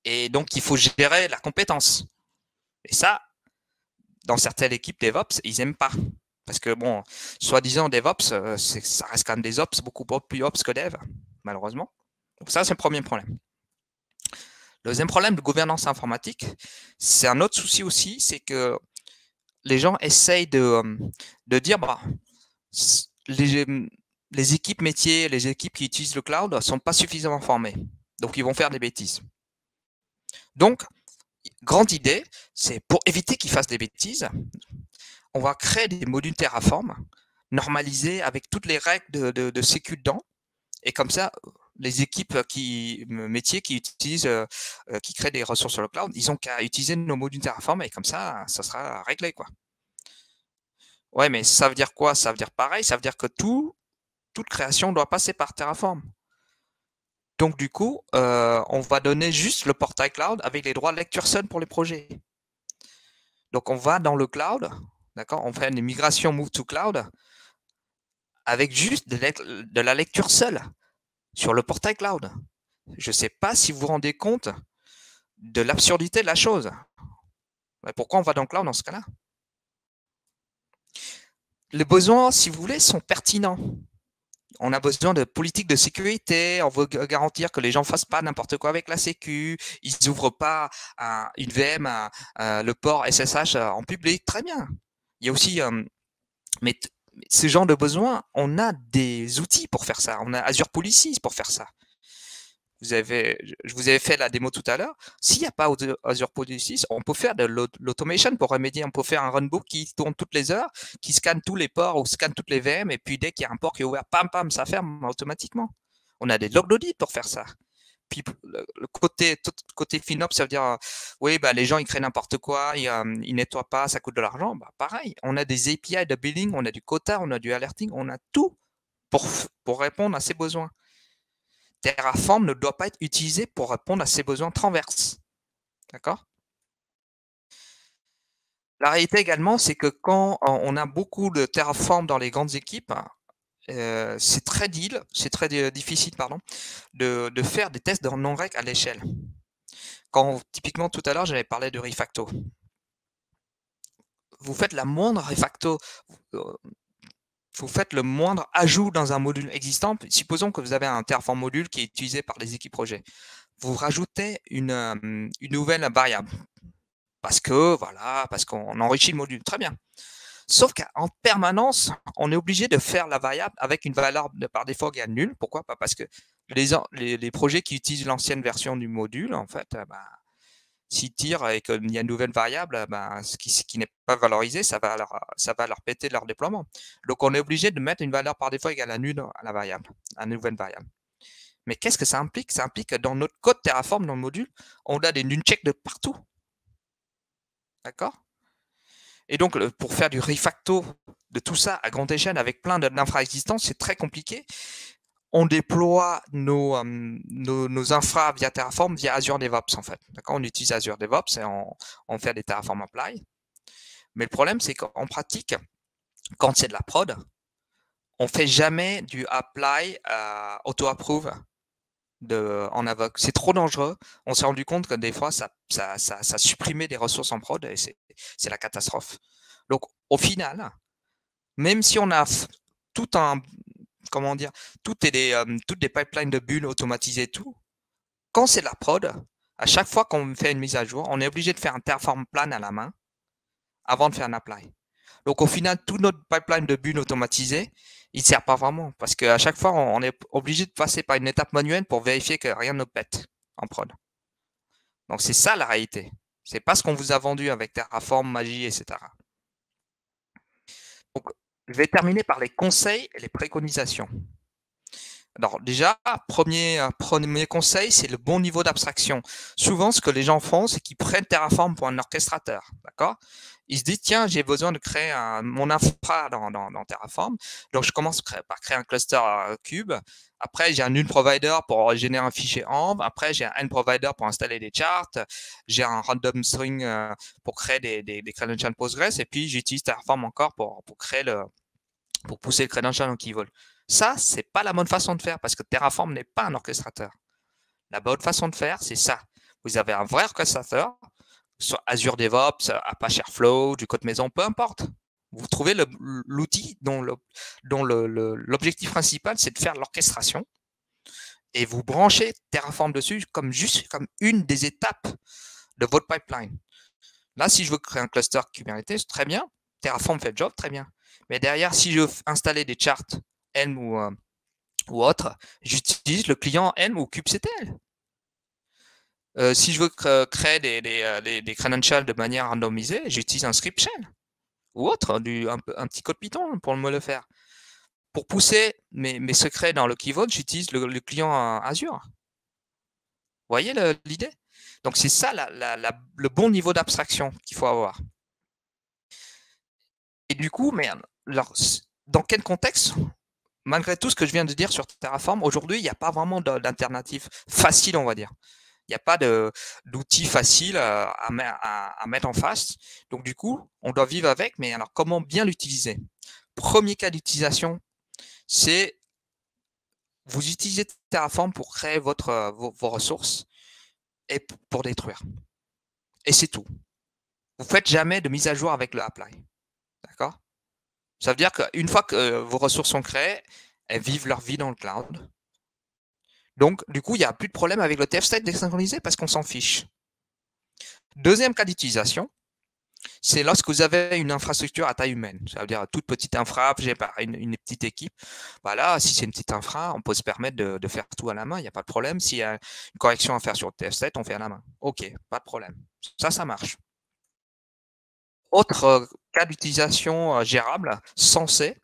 Et donc, il faut gérer la compétence. Et ça, dans certaines équipes DevOps, ils n'aiment pas. Parce que, bon, soi-disant DevOps, euh, ça reste quand même des Ops beaucoup plus Ops que Dev, malheureusement. Donc ça, c'est le premier problème. Le deuxième problème de gouvernance informatique, c'est un autre souci aussi, c'est que les gens essayent de, euh, de dire, bah, les, les équipes métiers, les équipes qui utilisent le cloud ne sont pas suffisamment formées. Donc, ils vont faire des bêtises. Donc, grande idée, c'est pour éviter qu'ils fassent des bêtises, on va créer des modules Terraform normalisés avec toutes les règles de, de, sécu dedans. Et comme ça, les équipes qui métiers qui utilisent, euh, qui créent des ressources sur le cloud, ils ont qu'à utiliser nos modules Terraform et comme ça, ça sera réglé, quoi. Ouais, mais ça veut dire quoi? Ça veut dire pareil, ça veut dire que tout, toute création doit passer par Terraform. Donc du coup, euh, on va donner juste le portail cloud avec les droits de lecture seul pour les projets. Donc on va dans le cloud, d'accord? On fait une migration move to cloud avec juste de, la lecture seule sur le portail cloud. Je ne sais pas si vous vous rendez compte de l'absurdité de la chose. Pourquoi on va dans le cloud dans ce cas-là? Les besoins, si vous voulez, sont pertinents on a besoin de politique de sécurité, on veut garantir que les gens fassent pas n'importe quoi avec la sécu, ils n'ouvrent pas une VM, le port SSH euh, en public, très bien. Il y a aussi, euh, mais ce genre de besoin, on a des outils pour faire ça, on a Azure Policies pour faire ça vous avez, je vous avais fait la démo tout à l'heure. S'il n'y a pas Azure Policies, on peut faire de l'automation pour remédier. On peut faire un runbook qui tourne toutes les heures, qui scanne tous les ports ou scanne toutes les VM, et puis dès qu'il y a un port qui est ouvert, pam, pam, ça ferme automatiquement. On a des logs d'audit pour faire ça. Le côté, FinOps, ça veut dire, oui, bah, les gens, ils créent n'importe quoi, ils, ne nettoient pas, ça coûte de l'argent. Bah, pareil, on a des API de billing, on a du quota, on a du alerting, on a tout pour, pour répondre à ces besoins. Terraform ne doit pas être utilisé pour répondre à ses besoins transverses. D'accord? La réalité également, c'est que quand on a beaucoup de Terraform dans les grandes équipes, euh, c'est très difficile pardon, de, faire des tests de non-rec à l'échelle. Quand typiquement tout à l'heure j'avais parlé de refacto. Vous faites la moindre refacto, euh, vous faites le moindre ajout dans un module existant. Supposons que vous avez un Terraform module qui est utilisé par les équipes projet. Vous rajoutez une, euh, une nouvelle variable parce que voilà, parce qu'on enrichit le module. Très bien. Sauf qu'en permanence, on est obligé de faire la variable avec une valeur par défaut égale nulle. Pourquoi? Pas parce que les, les, projets qui utilisent l'ancienne version du module, en fait, bah, s'ils tirent et qu'il y a une nouvelle variable, ben, ce qui, qui n'est pas valorisé, ça va, leur, ça va leur péter leur déploiement. Donc, on est obligé de mettre une valeur par défaut égale à nulle à la variable, à la nouvelle variable. Mais qu'est-ce que ça implique? Ça implique que dans notre code Terraform, dans le module, on a des nunchecks de partout. D'accord? Et donc, pour faire du refacto de tout ça à grande échelle avec plein d'infra-existants, c'est très compliqué on déploie nos, nos, infra via Terraform via Azure DevOps en fait. On utilise Azure DevOps et on, fait des Terraform Apply. Mais le problème, c'est qu'en pratique, quand c'est de la prod, on fait jamais du apply euh, auto-approve en Avoc. C'est trop dangereux. On s'est rendu compte que des fois, ça, ça, ça supprimait des ressources en prod et c'est la catastrophe. Donc, au final, même si on a tout un, comment dire, tout est des, euh, toutes des pipelines de bulles automatisées tout. Quand c'est la prod, à chaque fois qu'on fait une mise à jour, on est obligé de faire un Terraform plan à la main avant de faire un apply. Donc au final, tout notre pipeline de bulles automatisé, il ne sert pas vraiment parce qu'à chaque fois, on est obligé de passer par une étape manuelle pour vérifier que rien ne pète en prod. Donc c'est ça la réalité. C'est pas ce qu'on vous a vendu avec Terraform, Magie, etc. Donc je vais terminer par les conseils et les préconisations. Alors déjà, premier, euh, premier conseil, c'est le bon niveau d'abstraction. Souvent, ce que les gens font, c'est qu'ils prennent Terraform pour un orchestrateur. D'accord? Ils se disent, tiens, j'ai besoin de créer un, mon infra dans, Terraform. Donc, je commence par créer un cluster cube. Après, j'ai un null provider pour générer un fichier AMP. Après, j'ai un n provider pour installer des charts. J'ai un random string euh, pour créer des, des, credentials Postgres. Et puis, j'utilise Terraform encore pour, créer le, pour pousser le credential en vole. Ça, c'est pas la bonne façon de faire parce que Terraform n'est pas un orchestrateur. La bonne façon de faire, c'est ça. Vous avez un vrai orchestrateur, soit Azure DevOps, Apache Airflow, du code maison, peu importe. Vous trouvez l'outil dont l'objectif principal, c'est de faire l'orchestration et vous branchez Terraform dessus comme juste comme une des étapes de votre pipeline. Là, si je veux créer un cluster Kubernetes, très bien. Terraform fait le job, très bien. Mais derrière, si je veux installer des charts Helm ou, euh, ou autre, j'utilise le client Helm ou kubectl. Euh, si je veux créer des, des, euh, des, credentials de manière randomisée, j'utilise un script shell ou autre, du, un, petit code Python pour me le faire. Pour pousser mes, mes secrets dans le Key j'utilise le, client Azure. Vous voyez l'idée? Donc c'est ça le bon niveau d'abstraction qu'il faut avoir. Et du coup, dans quel contexte Malgré tout ce que je viens de dire sur Terraform, aujourd'hui, il n'y a pas vraiment d'alternative facile, on va dire. Il n'y a pas d'outil facile euh, à, mettre en face. Donc, du coup, on doit vivre avec, mais alors comment bien l'utiliser? Premier cas d'utilisation, c'est vous utilisez Terraform pour créer euh, vos, vos ressources et pour détruire. Et c'est tout. Vous ne faites jamais de mise à jour avec le apply. D'accord? Ça veut dire qu'une fois que euh, vos ressources sont créées, elles vivent leur vie dans le cloud. Donc, du coup, il n'y a plus de problème avec le TF-state désynchronisé parce qu'on s'en fiche. Deuxième cas d'utilisation, c'est lorsque vous avez une infrastructure à taille humaine. Ça veut dire toute petite infra, j'ai une, une petite équipe. Voilà, si c'est une petite infra, on peut se permettre de, faire tout à la main, il n'y a pas de problème. S'il y a une correction à faire sur le TF-state, on fait à la main. OK, pas de problème. Ça, ça marche. Autre euh, cas d'utilisation euh, gérable, censé,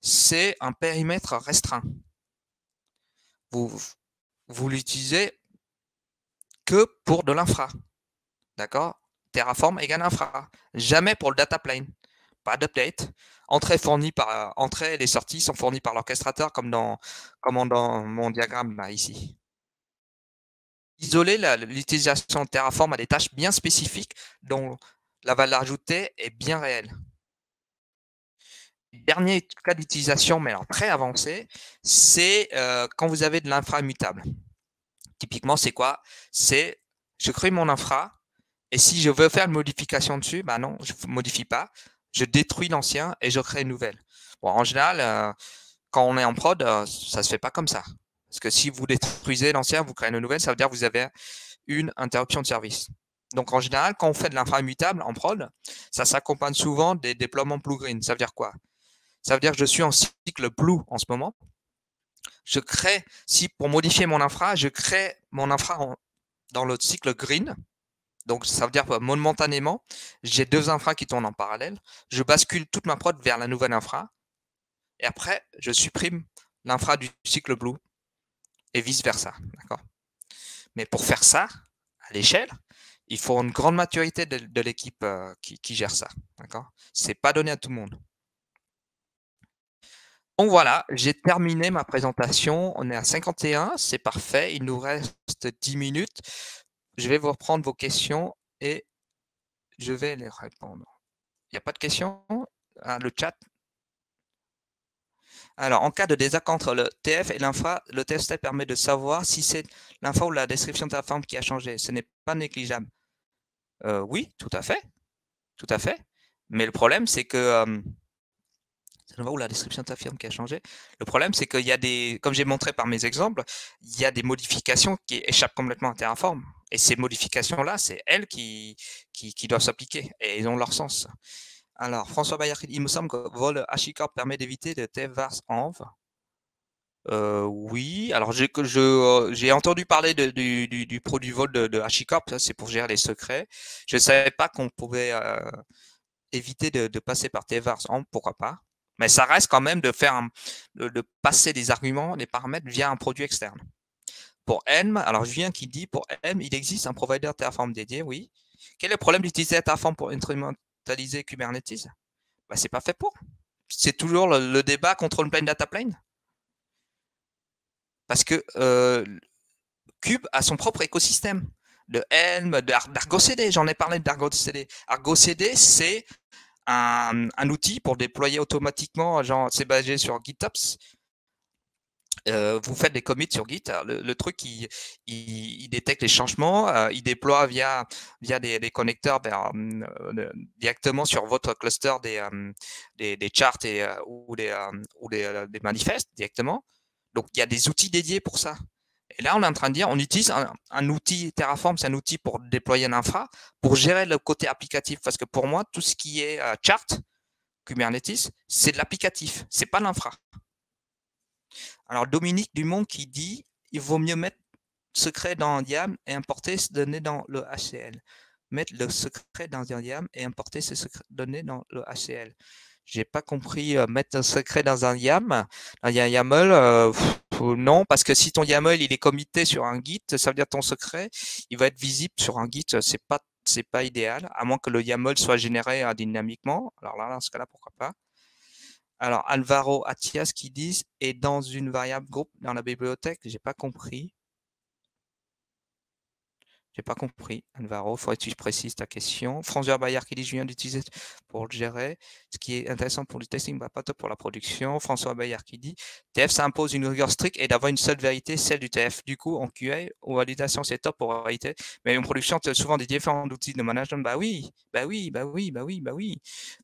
c'est un périmètre restreint. Vous, vous l'utilisez que pour de l'infra. D'accord? Terraform égale infra. Jamais pour le data plane. Pas d'update. Entrée fournie par euh, entrée et les sorties sont fournies par l'orchestrateur comme dans, comme dans mon diagramme ici. Isoler l'utilisation de Terraform à des tâches bien spécifiques dont la valeur ajoutée est bien réelle. Dernier cas d'utilisation, mais alors très avancé, c'est euh, quand vous avez de l'infra immutable. Typiquement, c'est quoi? C'est je crée mon infra et si je veux faire une modification dessus, ben non, je ne modifie pas. Je détruis l'ancien et je crée une nouvelle. Bon, en général, euh, quand on est en prod, euh, ça ne se fait pas comme ça. Parce que si vous détruisez l'ancien, vous créez une nouvelle, ça veut dire que vous avez une interruption de service. Donc en général, quand on fait de l'infra immutable en prod, ça s'accompagne souvent des déploiements blue green. Ça veut dire quoi? Ça veut dire que je suis en cycle blue en ce moment. Je crée, si pour modifier mon infra, je crée mon infra dans le cycle green. Donc, ça veut dire que momentanément, j'ai deux infras qui tournent en parallèle. Je bascule toute ma prod vers la nouvelle infra. Et après, je supprime l'infra du cycle blue et vice versa. D'accord? Mais pour faire ça, à l'échelle, il faut une grande maturité de, l'équipe euh, qui, gère ça. D'accord? C'est pas donné à tout le monde. Donc voilà, j'ai terminé ma présentation. On est à 51, c'est parfait. Il nous reste 10 minutes. Je vais vous reprendre vos questions et je vais les répondre. Il n'y a pas de questions? Ah, Le chat? Alors, en cas de désaccord entre le TF et l'infra, le test permet de savoir si c'est l'infra ou la description de la forme qui a changé. Ce n'est pas négligeable. Euh, oui, tout à fait. Tout à fait. Mais le problème, c'est que euh, ou la description de ta firme qui a changé. Le problème, c'est qu'il y a des, comme j'ai montré par mes exemples, il y a des modifications qui échappent complètement à Terraform. Et ces modifications-là, c'est elles qui, doivent s'appliquer et elles ont leur sens. Alors, François Bayard, il me semble que vol HashiCorp permet d'éviter env. Euh, oui, alors j'ai euh, entendu parler du, produit vol de, de HashiCorp, c'est pour gérer les secrets. Je ne savais pas qu'on pouvait euh, éviter de, passer par TFVARS env, pourquoi pas. Mais ça reste quand même de faire passer des arguments, des paramètres via un produit externe. Pour M, alors je viens qui dit pour M, il existe un provider Terraform dédié, oui. Quel est le problème d'utiliser Terraform pour Kubernetes bah, C'est pas fait pour. C'est toujours le, débat control plane data plane. Parce que euh, Cube a son propre écosystème de Helm, d'Argo CD. J'en ai parlé d'Argo CD. Argo CD, c'est un, outil pour déployer automatiquement, genre c'est basé sur GitOps. Euh, vous faites des commits sur Git. Le, truc, il, détecte les changements, euh, il déploie via, via des, connecteurs vers, euh, directement sur votre cluster des, des, des, charts ou, des, ou des, des manifestes directement. Donc, il y a des outils dédiés pour ça. Et là, on est en train de dire, on utilise un, outil, Terraform, c'est un outil pour déployer un infra, pour gérer le côté applicatif. Parce que pour moi, tout ce qui est chart, Kubernetes, c'est de l'applicatif, c'est pas l'infra. Alors, Dominique Dumont qui dit, il vaut mieux mettre secret dans un YAM et importer ces données dans le HCL. Mettre le secret dans un YAM et importer ces données dans le HCL. J'ai pas compris euh, mettre un secret dans un YAM, un YAML. Euh, non, parce que si ton YAML il est commité sur un Git, ça veut dire ton secret, il va être visible sur un Git. C'est pas c'est pas idéal, à moins que le YAML soit généré euh, dynamiquement. Alors là, dans ce cas-là, pourquoi pas. Alors Alvaro Atias qui dit est dans une variable groupe dans la bibliothèque, j'ai pas compris. J'ai pas compris, Alvaro. Faudrait que tu ta question. François Bayard qui dit Je viens d'utiliser pour le gérer. Ce qui est intéressant pour le testing, bah, pas top pour la production. François Bayard qui dit TF, ça impose une rigueur stricte et d'avoir une seule vérité, celle du TF. Du coup, en QA ou validation, c'est top pour la réalité. Mais en production, tu souvent des différents outils de management. Bah oui, bah oui, bah oui, bah oui, bah oui.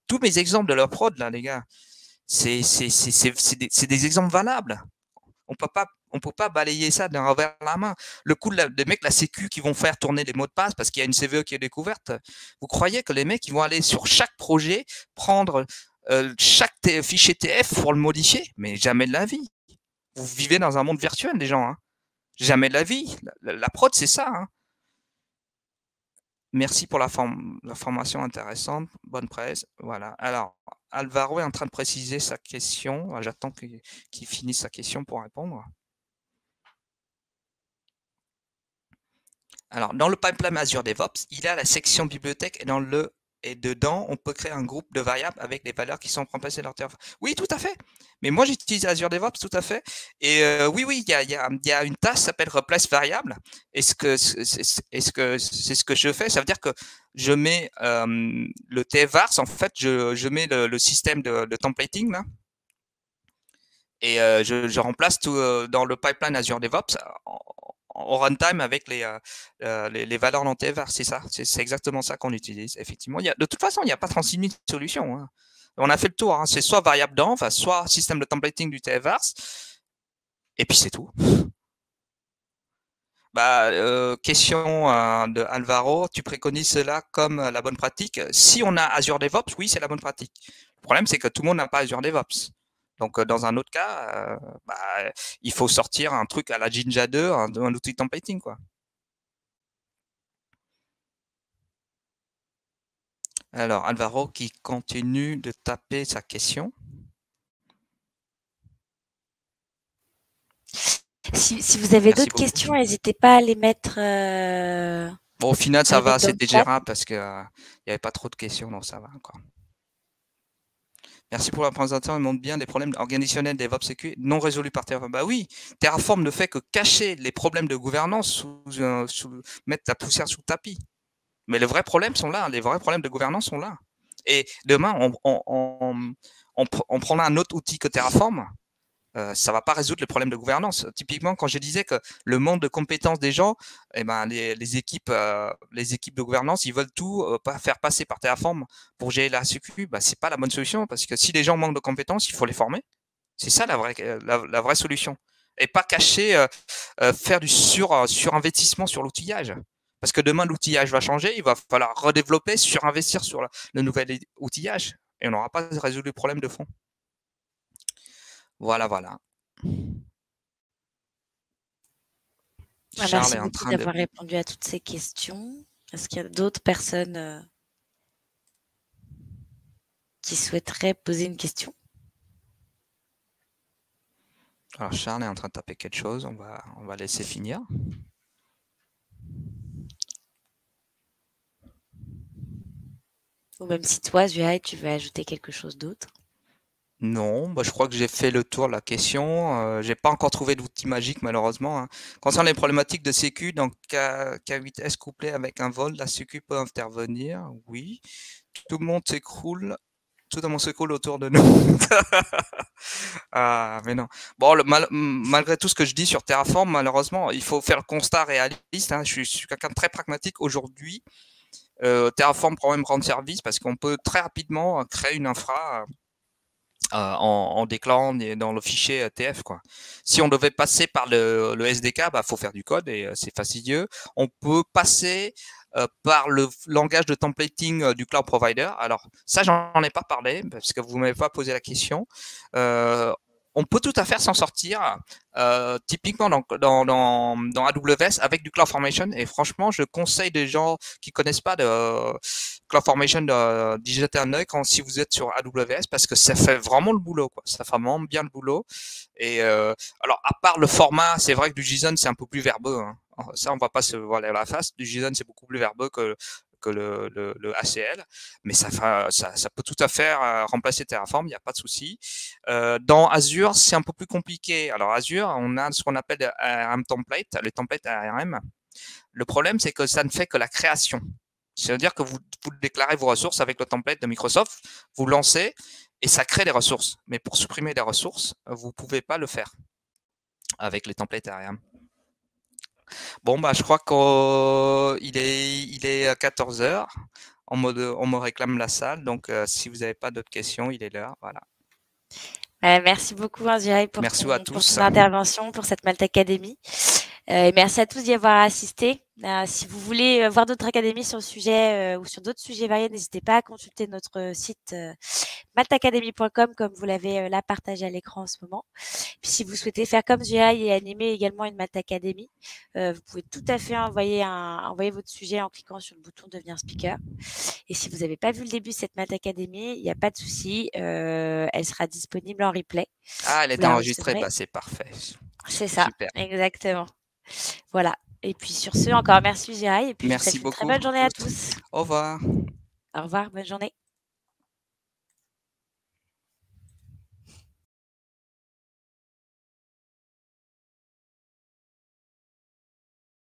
Tous mes exemples de leur prod, là, les gars, c'est des, des exemples valables. On peut pas on peut pas balayer ça d'un revers de la main. Le coup des mecs, la sécu qui vont faire tourner les mots de passe parce qu'il y a une CVE qui est découverte. Vous croyez que les mecs, ils vont aller sur chaque projet, prendre euh, chaque fichier TF pour le modifier? Mais jamais de la vie. Vous vivez dans un monde virtuel, les gens. Hein. Jamais de la vie. La, prod, c'est ça. Hein. Merci pour la, la, formation intéressante. Bonne presse. Voilà. Alors, Alvaro est en train de préciser sa question. J'attends qu'il finisse sa question pour répondre. Alors, dans le pipeline Azure DevOps, il a la section bibliothèque et dans le et dedans, on peut créer un groupe de variables avec des valeurs qui sont remplacées dans Terraform. Oui, tout à fait. Mais moi, j'utilise Azure DevOps, tout à fait. Et euh, oui, oui, il y a, une tâche qui s'appelle replace variable. Est-ce que c'est que c'est ce que je fais Ça veut dire que je mets euh, le TFVARS, en fait, je, mets le, système de, templating là. Et euh, je, je, remplace tout dans le pipeline Azure DevOps en runtime avec les, euh, euh, les, les, valeurs non TFR. C'est ça, c'est exactement ça qu'on utilise. Effectivement, il y a, de toute façon, il n'y a pas 36 000 solutions. Hein. On a fait le tour. Hein. C'est soit variable d'env, soit système de templating du TFR. Et puis c'est tout. Bah, euh, question euh, de Alvaro, tu préconises cela comme la bonne pratique? Si on a Azure DevOps, oui, c'est la bonne pratique. Le problème, c'est que tout le monde n'a pas Azure DevOps. Donc, dans un autre cas, bah, il faut sortir un truc à la Jinja 2, un, outil templating, quoi. Alors, Alvaro qui continue de taper sa question. Si, vous avez d'autres questions, n'hésitez pas à les mettre. Euh, bon, au final, ça va, c'était gérable parce qu'il n'y avait pas trop de questions, donc ça va encore. Merci pour la présentation. Elle montre bien des problèmes organisationnels DevOps Sécu non résolus par Terraform. Bah oui, Terraform ne fait que cacher les problèmes de gouvernance sous, mettre la poussière sous le tapis. Mais les vrais problèmes sont là. Les vrais problèmes de gouvernance sont là. Et demain, on, on, on prendra un autre outil que Terraform euh, ça va pas résoudre le problème de gouvernance. Typiquement, quand je disais que le manque de compétences des gens, eh ben, les, équipes, euh, les équipes de gouvernance, ils veulent tout euh, faire passer par Terraform pour gérer la sécu. Bah, c'est pas la bonne solution parce que si les gens manquent de compétences, il faut les former. C'est ça la vraie, la, vraie solution. Et pas cacher, faire du sur, surinvestissement sur l'outillage. Parce que demain, l'outillage va changer, il va falloir redévelopper, surinvestir sur le nouvel outillage. Et on n'aura pas résolu le problème de fond. Voilà, voilà. Charles est en train d'avoir répondu à toutes ces questions. Est-ce qu'il y a d'autres personnes euh, qui souhaiteraient poser une question? Alors Charles est en train de taper quelque chose, on va, on va laisser finir. Ou même si toi, Zuhai, tu veux ajouter quelque chose d'autre? Non, bah, je crois que j'ai fait le tour de la question. Euh, j'ai pas encore trouvé d'outil magique malheureusement. Hein. Concernant les problématiques de sécu, donc K, 8 s couplé avec un vol, la sécu peut intervenir. Oui. Tout le monde s'écroule. Tout le monde s'écroule autour de nous. ah, mais non. Bon, malgré tout ce que je dis sur Terraform, malheureusement, il faut faire le constat réaliste. Hein. Je suis, quelqu'un de très pragmatique aujourd'hui. Euh, Terraform prend même rendre service parce qu'on peut très rapidement créer une infra en, déclarant dans le fichier euh, TF. Quoi. Si on devait passer par le, SDK, il bah, faut faire du code et euh, c'est fastidieux. On peut passer par le langage de templating du cloud provider. Alors ça, j'en ai pas parlé parce que vous m'avez pas posé la question on peut tout à fait s'en sortir, euh, typiquement dans, dans, AWS avec du CloudFormation. Et franchement, je conseille des gens qui connaissent pas de CloudFormation d'y jeter un œil quand si vous êtes sur AWS parce que ça fait vraiment le boulot, quoi. Ça fait vraiment bien le boulot. Et euh, alors, à part le format, c'est vrai que du JSON c'est un peu plus verbeux. Hein. Ça, on va pas se voiler la face. Du JSON, c'est beaucoup plus verbeux que que le, ACL, mais ça, peut tout à fait euh, remplacer Terraform, il n'y a pas de souci. Euh, dans Azure, c'est un peu plus compliqué. Alors Azure, on a ce qu'on appelle un template, les templates ARM. Le problème, c'est que ça ne fait que la création. C'est-à-dire que vous, vous, déclarez vos ressources avec le template de Microsoft, vous lancez et ça crée des ressources. Mais pour supprimer des ressources, vous ne pouvez pas le faire avec les templates ARM. Bon, bah, je crois qu'il est, il est à 14 heures. On me, on me réclame la salle. Donc, euh, si vous n'avez pas d'autres questions, il est l'heure. Voilà. merci beaucoup, Anzirai, pour, merci à tous. pour ton intervention, pour cette Malte Academy. Euh, merci à tous d'y avoir assisté. Euh, si vous voulez euh, voir d'autres académies sur le sujet ou sur d'autres sujets variés, n'hésitez pas à consulter notre site maltacademy.com comme vous l'avez là partagé à l'écran en ce moment. Puis si vous souhaitez faire comme GI et animer également une Malte Academy, vous pouvez tout à fait envoyer, un, envoyer votre sujet en cliquant sur le bouton devenir speaker. Et si vous n'avez pas vu le début de cette Academy, il n'y a pas de souci, elle sera disponible en replay. Ah, elle est enregistrée, bah, c'est parfait. C'est ça, exactement. Voilà. Et puis sur ce, encore merci Gérard. Et puis merci beaucoup. très bonne journée à tous. Au revoir. Au revoir, bonne journée.